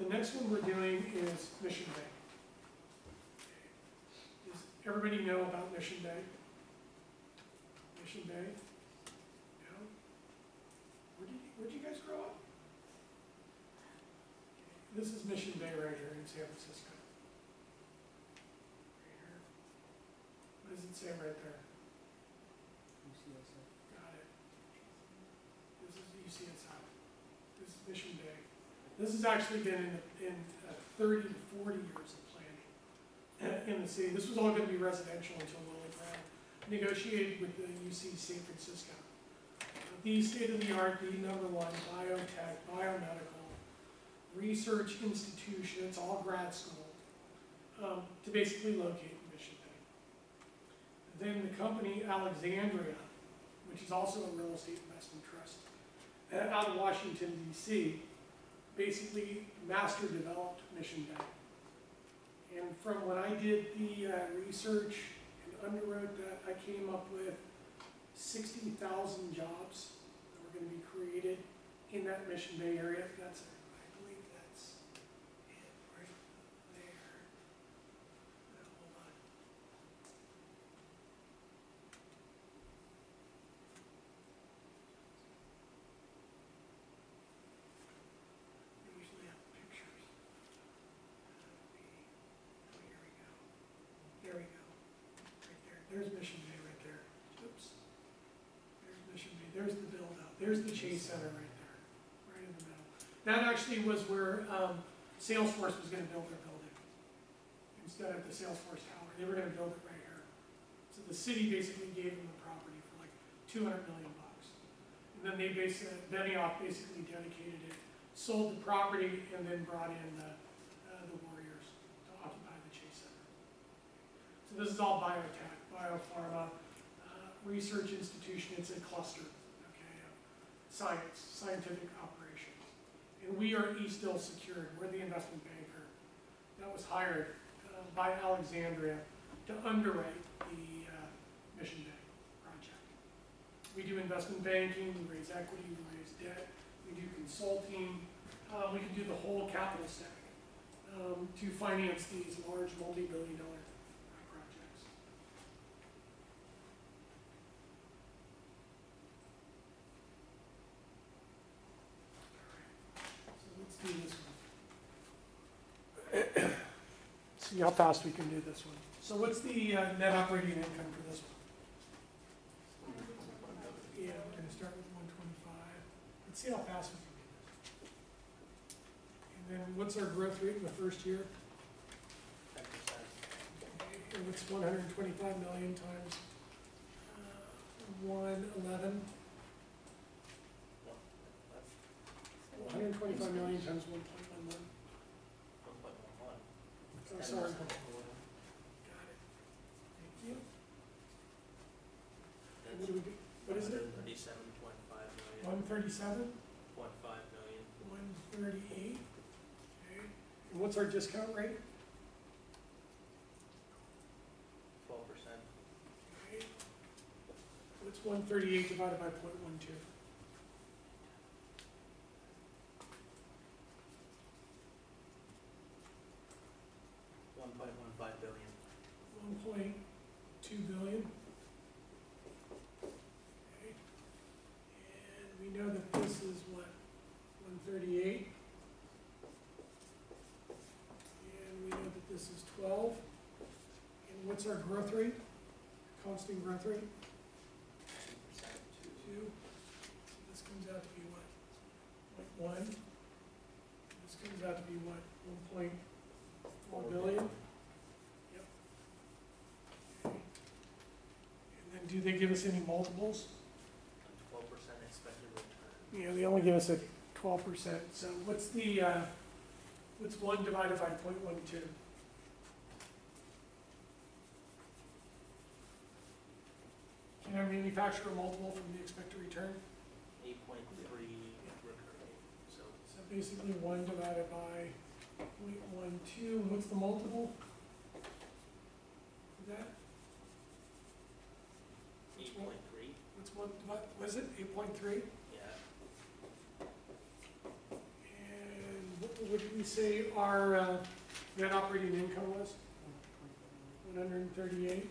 the next one we're doing is Mission Bay. Does everybody know about Mission Bay? Mission Bay? No? Where did, you- where'd you guys grow up? This is Mission Bay right here in San Francisco. Right here. What does it say right there? Got it. This is UCSF. This is Mission Bay. This has actually been in, in uh, thirty to forty years of planning uh, in the city. This was all gonna be residential until Willie Brown negotiated with the UC San Francisco. The state-of-the-art, the number one biotech, biomedical, research institution, it's all grad school, um, to basically locate Mission Bay. Then the company Alexandria, which is also a real estate investment trust, uh, out of Washington DC, basically master developed Mission Bay. And from when I did the uh, research and underwrote that, I came up with sixty thousand jobs that were gonna be created in that Mission Bay area. That's, I believe that's it right there. Now, hold on. I usually have pictures. Oh, here we go. There we go. Right there. There's Mission Bay right there. Oops. There's Mission Bay. There's the the Chase Center right there, right in the middle. That actually was where, um, Salesforce was gonna build their building. Instead of the Salesforce Tower. They were gonna build it right here. So the city basically gave them the property for like two hundred million bucks. And then they basically, Benioff basically dedicated it, sold the property, and then brought in the, uh, the Warriors to occupy the Chase Center. So this is all biotech, biopharma, uh, research institution, it's a cluster, science, scientific operations. And we are Eastdil Secured, we're the investment banker that was hired uh, by Alexandria to underwrite the uh, Mission Bay project. We do investment banking, we raise equity, we raise debt, we do consulting, uh, we can do the whole capital stack um, to finance these large multi-billion dollar see how fast we can do this one. So what's the uh, net operating income for this one? Yeah, we're going to start with 125. Let's see how fast we can do this. And then what's our growth rate in the first year? And it's 125 million times uh, 111. 125 million times 111. Oh, sorry. Got it. Thank you. And what do we do? What is it? Thirty-seven point five million, One thirty-seven? point five million, One thirty-eight, okay, and what's our discount rate? twelve percent, Okay. What's one thirty-eight divided by point one two? one point one five billion. One point two billion. Okay. And we know that this is what, one thirty-eight? And we know that this is twelve. And what's our growth rate? Constant growth rate? Two percent. Two. So this comes out to be what? Point one? This comes out to be what? One point four billion? Yep. And then do they give us any multiples? you know, they only give us a 12%. So what's the, uh, what's 1 divided by 0.12? Can I manufacture a multiple from the expected return? 8.3 recurring. So. so basically 1 divided by 0.12. What's the multiple? Is that? 8.3. What's 1, what, what is it? 8.3? what did we say our uh, net operating income was? 138.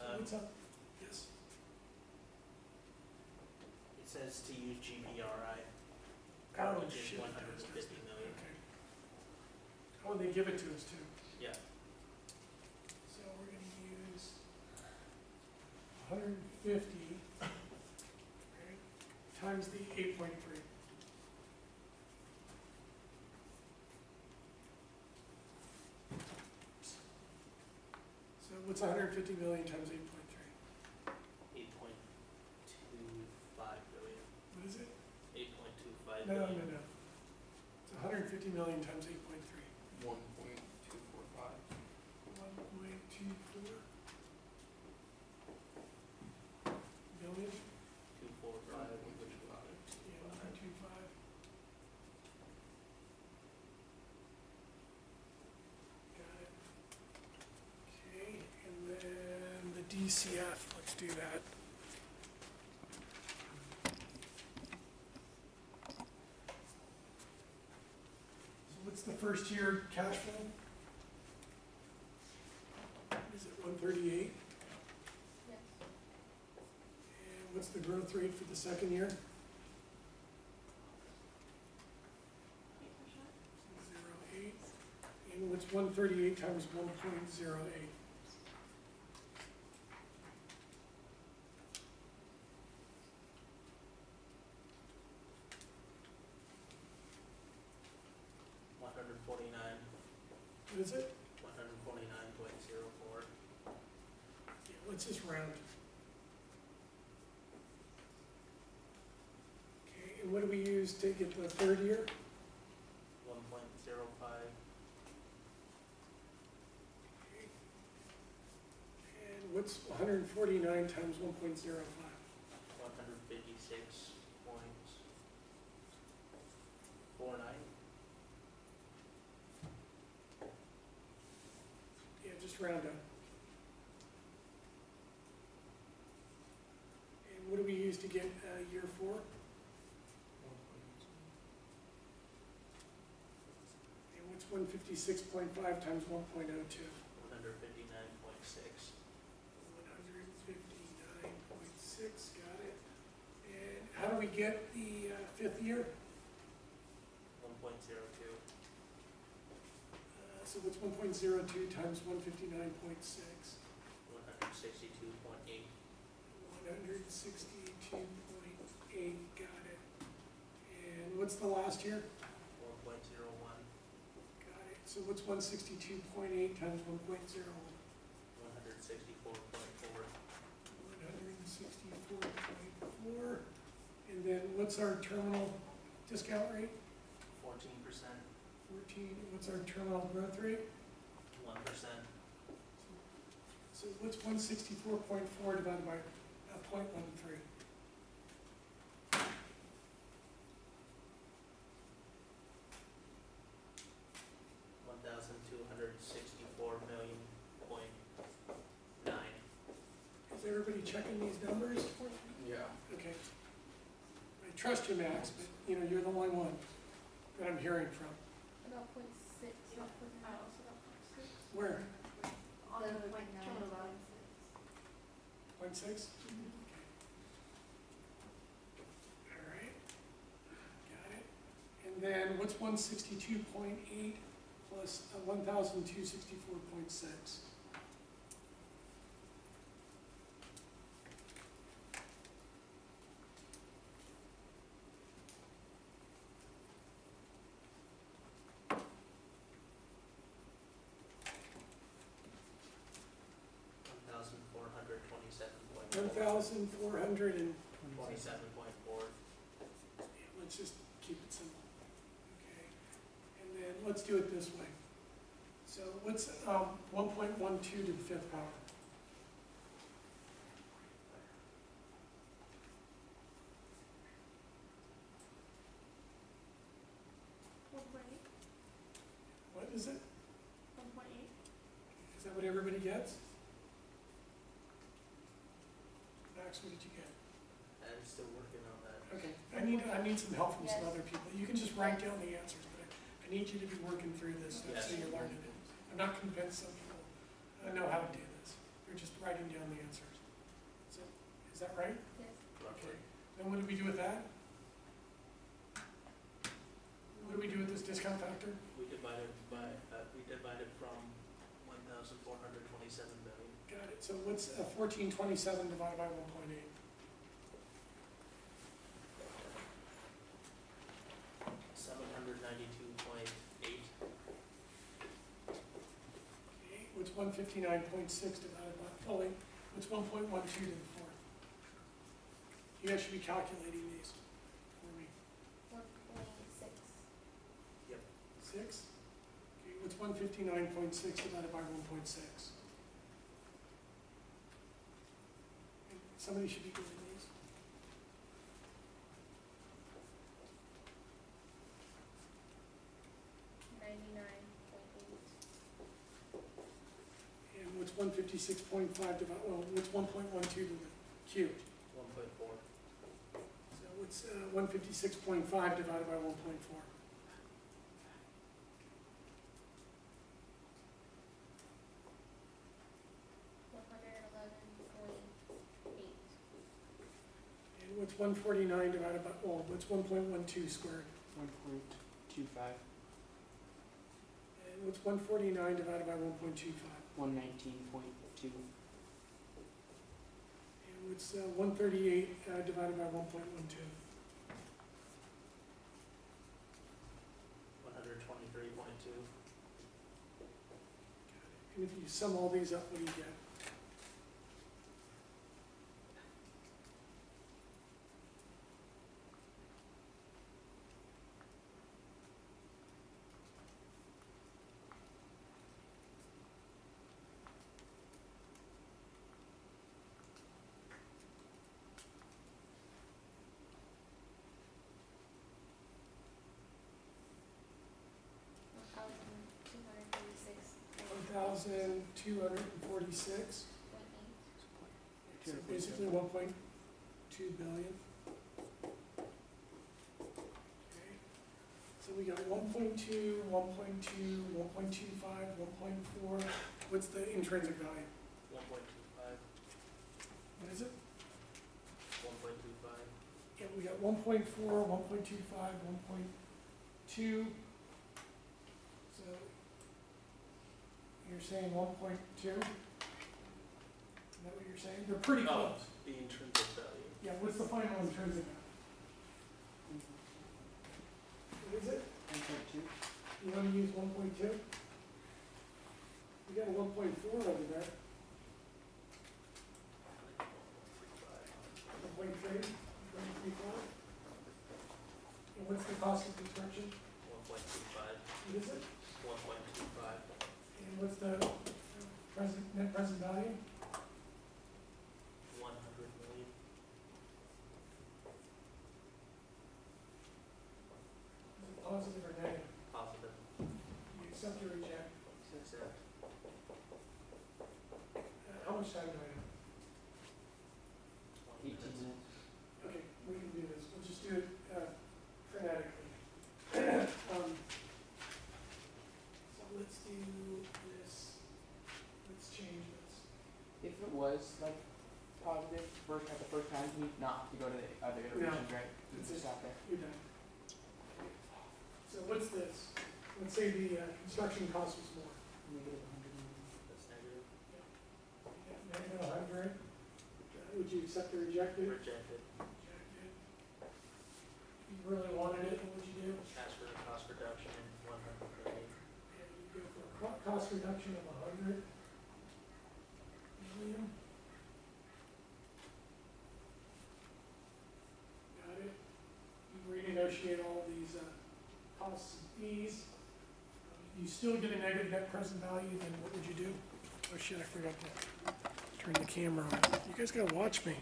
Um, What's up? Yes. It says to use GBRI, Oh, which is shit. one hundred and fifty million. Oh, and they give it to us too. Yeah. So we're gonna use 150 million times DCF. let's do that. So what's the first year cash flow? Is it 138? Yes. And what's the growth rate for the second year? 0.08. And what's 138 times 1.08? And what do use to get the third year? One point zero five, And what's hundred and forty-nine times one point zero five? one hundred fifty-six points four nine. Yeah, just round up. And what do we use to get, uh, year four? And what's one fifty-six point five times one point oh two? One hundred fifty-nine point six. One hundred fifty-nine point six, got it. And how do we get the, uh, fifth year? One point zero two. Uh, so what's one point zero two times one fifty-nine point six? One hundred sixty-two point eight. One hundred sixty-two point eight, got it. And what's the last year? One point zero one. Got it. So what's one sixty-two point eight times one point zero? One hundred sixty-four point four. One hundred and sixty-four point four. And then what's our terminal discount rate? Fourteen percent. Fourteen. What's our terminal growth rate? One percent. So what's one sixty-four point four divided by, uh, point one three? One thousand two hundred sixty-four million point nine. Is everybody checking these numbers? Yeah. Okay. I trust you, Max, but, you know, you're the only one that I'm hearing from. About point six, about nine. Oh, also got point six. Where? On The the, point nine, terminal point value. six. Point six? Mm-hmm. All right. Got it. And then what's one sixty-two point eight plus uh, one thousand two sixty-four point six? One thousand four hundred twenty-seven point One four. hundred and, Twenty-seven point four. let's just keep it simple. Okay. And then let's do it this way. So what's, um, one point one two to the fifth power? One point eight, What is it? one point eight. Is that what everybody gets? Max, what did you get? I'm still working on that. Okay, I need, I need some help from some Yes. other people. You can just write down the answers, but I, I need you to be working through this stuff so Yes. you're learning it. I'm not convinced some people uh, know how to do this. They're just writing down the answers. So, is that right? Yes. Roughly. Then what do we do with that? What do we do with this discount factor? We divided by, uh, we divided from one thousand four hundred twenty-seven million. Got it. So what's uh, fourteen twenty-seven divided by one point eight? Seven hundred ninety-two point eight. Okay, what's one fifty-nine point six divided by, oh wait, what's one point one two to the fourth? You guys should be calculating these for me. One point six. Six? Okay, what's one fifty-nine point six divided by one point six? Somebody should be doing these. Ninety-nine point eight. And what's one fifty-six point five divided, well, what's one point one two to the cubed? One point four. So what's, uh, one fifty-six point five divided by one point four? One hundred eleven point eight. And what's one forty-nine divided by, well, what's one point one two squared? One point two five, And what's one forty-nine divided by one point two five? one nineteen point two, And what's, uh, one thirty-eight, uh, divided by one point one two? One hundred twenty-three point two. And if you sum all these up, what do you get? Thousand two hundred and forty-six, Point so basically one point two billion. Okay, so we got 1.2, 1.2, 1.25, 1.4. what's the intrinsic value? One point two five, What is it? one point two five, Yeah, we got 1.4, 1.25, 1.2. So you're saying one point two? Is that what you're saying? They're pretty No. close. the intrinsic value. Yeah, what's the final intrinsic value? What is it? One point two. You wanna use one point two? We got a one point four over there, one point three, one three four. And what's the cost of construction? One point two five, What is it? one point two five, And what's the present, net present value? one hundred million, Is it positive or negative? positive, You accept or reject? accept, Uh, How much time do I have? twenty Eighteen minutes. minutes. Okay, we can do this, we'll just do it uh, phonetically. Um, So let's do this, let's change this. If it was like positive first at the first time, you not to go to the other iterations, right? You That's just it. stop there. You're done. So what's this? Let's say the uh, construction cost was more. Negative hundred million. That's negative, Negative a hundred. Uh, Would you accept or reject it? rejected, Rejected. You really wanted it, what would you do? ask for a cost reduction in one hundred million, And you go for a co- cost reduction of a hundred million. Got it? You renegotiate all these, uh, costs and fees. Um, You still get a negative net present value, then what would you do? Oh shit, I forgot to turn the camera on. You guys gotta watch me.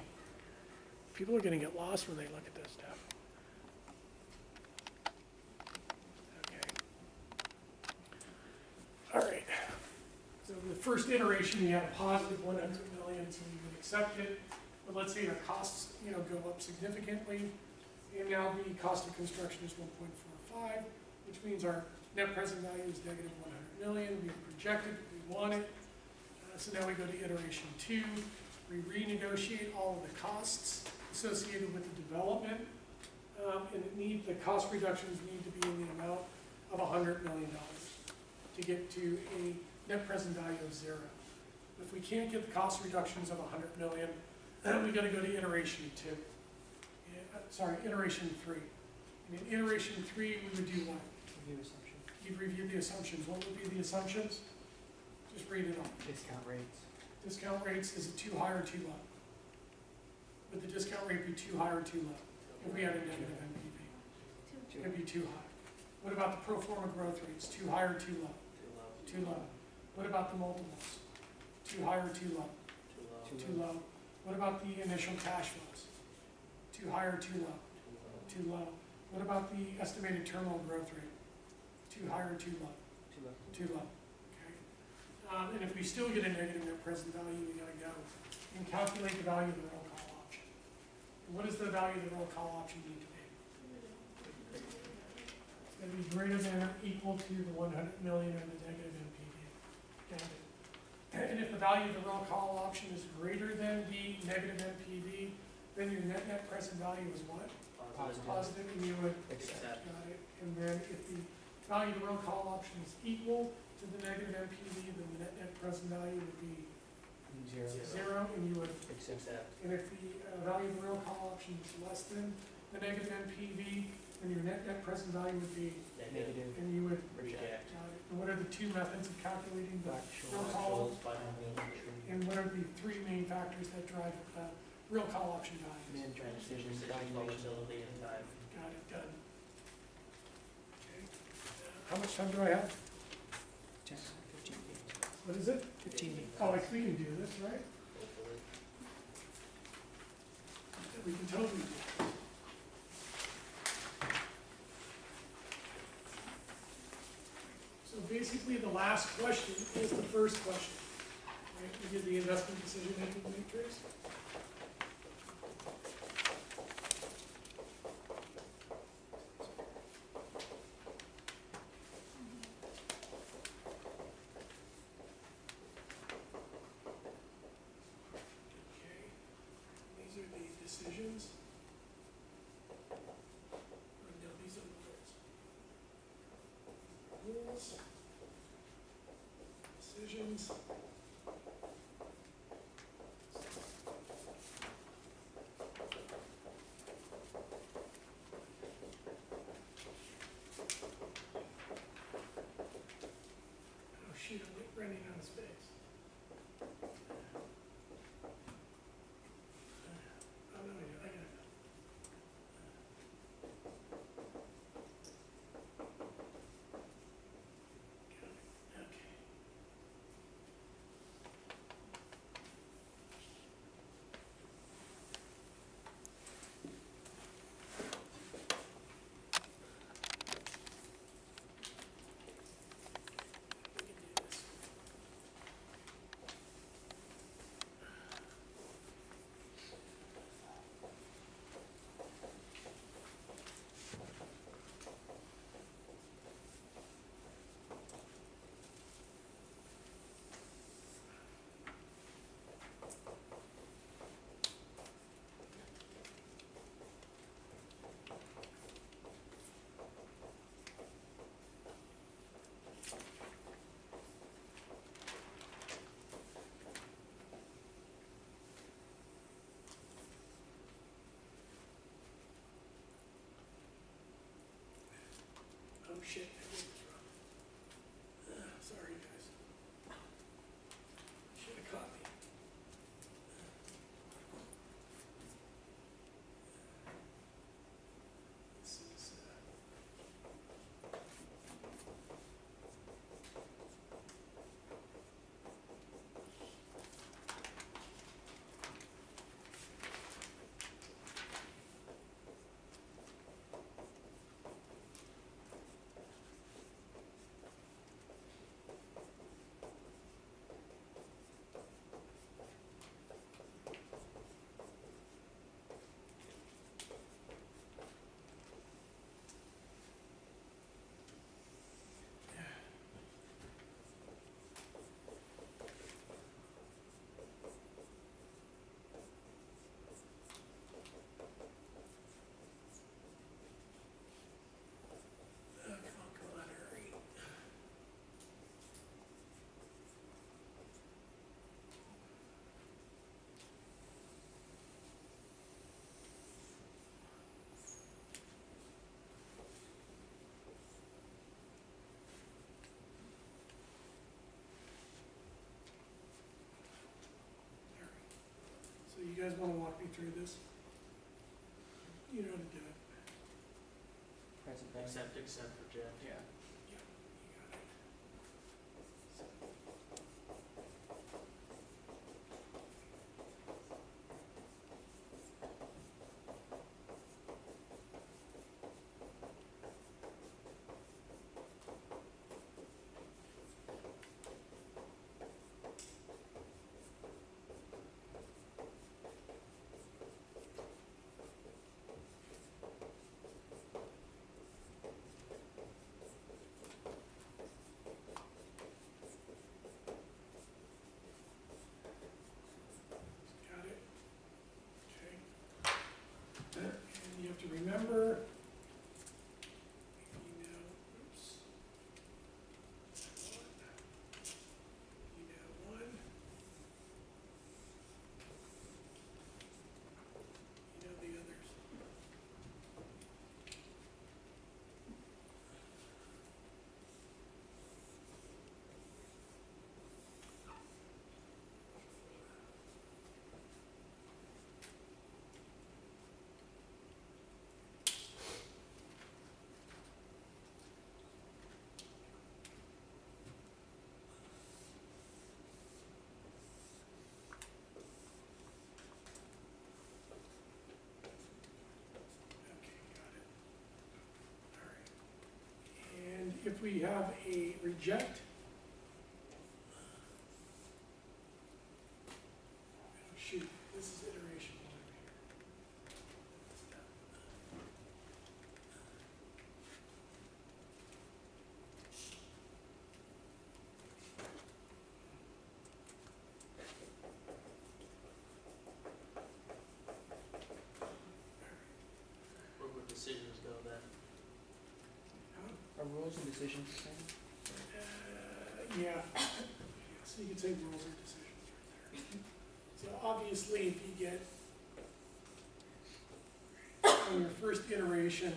People are gonna get lost when they look at this stuff. Okay. All right. So the first iteration, you had a positive one hundred million, so you would accept it. But let's say your costs, you know, go up significantly, and now the cost of construction is one point four five, which means our net present value is negative one hundred million, we projected, we want it. Uh, So now we go to iteration two, we renegotiate all of the costs associated with the development. Um, and need, the cost reductions need to be in the amount of hundred million dollars to get to a net present value of zero. If we can't get the cost reductions of hundred million, then we gotta go to iteration two. Sorry, iteration three. And in iteration three, we would do what? Review assumption. You'd review the assumptions. What would be the assumptions? Just read it off. Discount rates. Discount rates, is it too high or too low? Would the discount rate be too high or too low? If we had a negative NPV, two. it'd be too high. What about the pro forma growth rates? Too high or too low? too low, Too low. What about the multiples? Too high or too low? too low, Too low. What about the initial cash flows? Too high or too low? too low, Too low. What about the estimated terminal growth rate? Too high or too low? Too low. Too low, okay? Um, and if we still get a negative net present value, we gotta go and calculate the value of the real call option. And what does the value of the real call option need to be? It's gonna be greater than or equal to the one hundred million or the negative NPV. And if the value of the real call option is greater than the negative NPV, then your net net present value is what? positive, Positive, and you would Accept. Got it, and then if the value of the real call option is equal to the negative NPV, then the net net present value would be Zero. zero, and you would, Accept. accept, and if the uh, value of the real call option is less than the negative NPV, then your net net present value would be, negative, Negative. and you would, reject, got it. And what are the two methods of calculating the, Actual. Roll call. actuals, final, and what are the three main factors that drive the real call option values? Man, transition, transition, decision, valuation. volatility, and time. Got it, done. Okay. Uh, How much time do I have? Ten, fifteen minutes. What is it? Fifteen minutes. Oh, I we can do this, right? We can totally do this. Basically the last question is the first question. Right, we did the investment decision making matrix. Okay, these are the decisions. Or no, these are the rules. Rules. Decisions. Oh shoot, I'm Oh So you guys wanna walk me through this? You know how to do it. Present day. Accept, accept, reject. Yeah. Yeah, we have a reject. Oh, Shoot, this is iteration one here. Where would decisions go then? Huh? Are rules and decisions the same? Uh, yeah, so you could say rules and decisions right there. So obviously, if you get on your first iteration,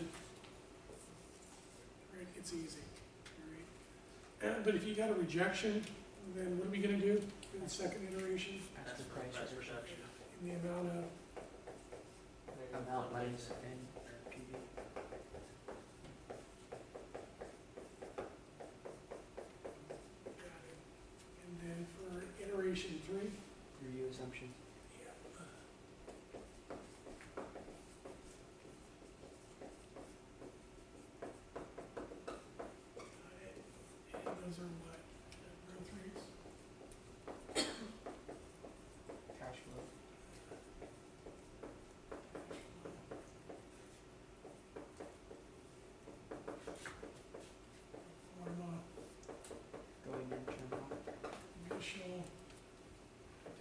right, it's easy, all right? But if you got a rejection, then what are we gonna do for the second iteration? That's the for price price reduction. reduction. In the amount of, Amount minus N PV. got it. And then for iteration three, Review assumptions. yeah. Got it. And those are what, uh, growth rates? Cash flow. Forma, Going in terminal. initial,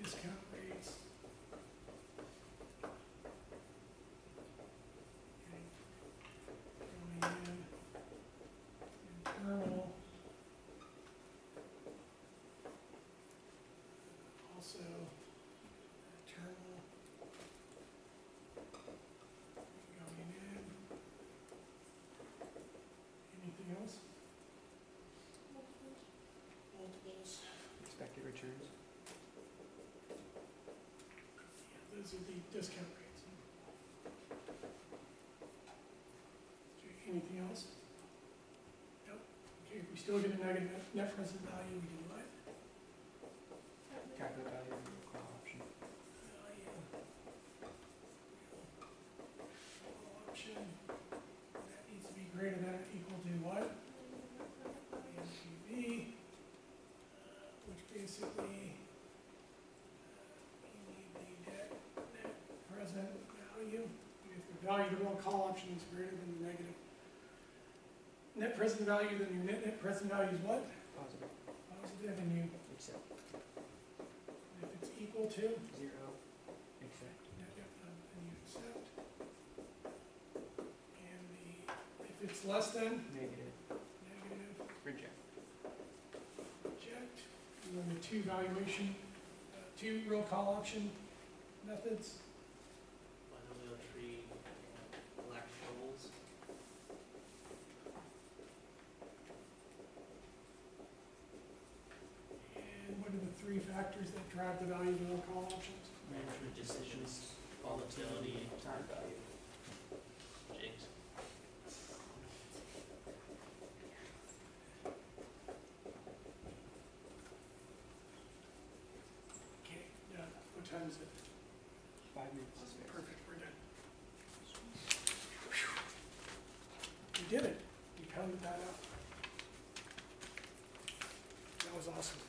discount rates. Okay. Going in, internal. Also, internal. Going in. Anything else? Multiples. Expected. Yeah, those are the discount rates. Anything else? Nope. Okay, if we still get a negative net- present value, we do what? Calculate value of the call option. Value. Option, that needs to be greater than or equal to what? NPV, uh, which basically, uh, we need the net, net present value. If the value the real call option is greater than the negative net present value, then your net, net present value is what? Positive. Positive, and you, Except if it's equal to, zero. Except. net, net, uh, then you accept. And the, if it's less than, Negative. negative, Reject. reject. And then the two valuation, uh, two real call option methods. Binomial tree, and black shovels. And what are the three factors that drive the value of the real call options? Management decisions, volatility, Time value. jigs. Okay, done. Time is it? Five minutes fair. Perfect, we're done. You did it. You counted that out. That was awesome.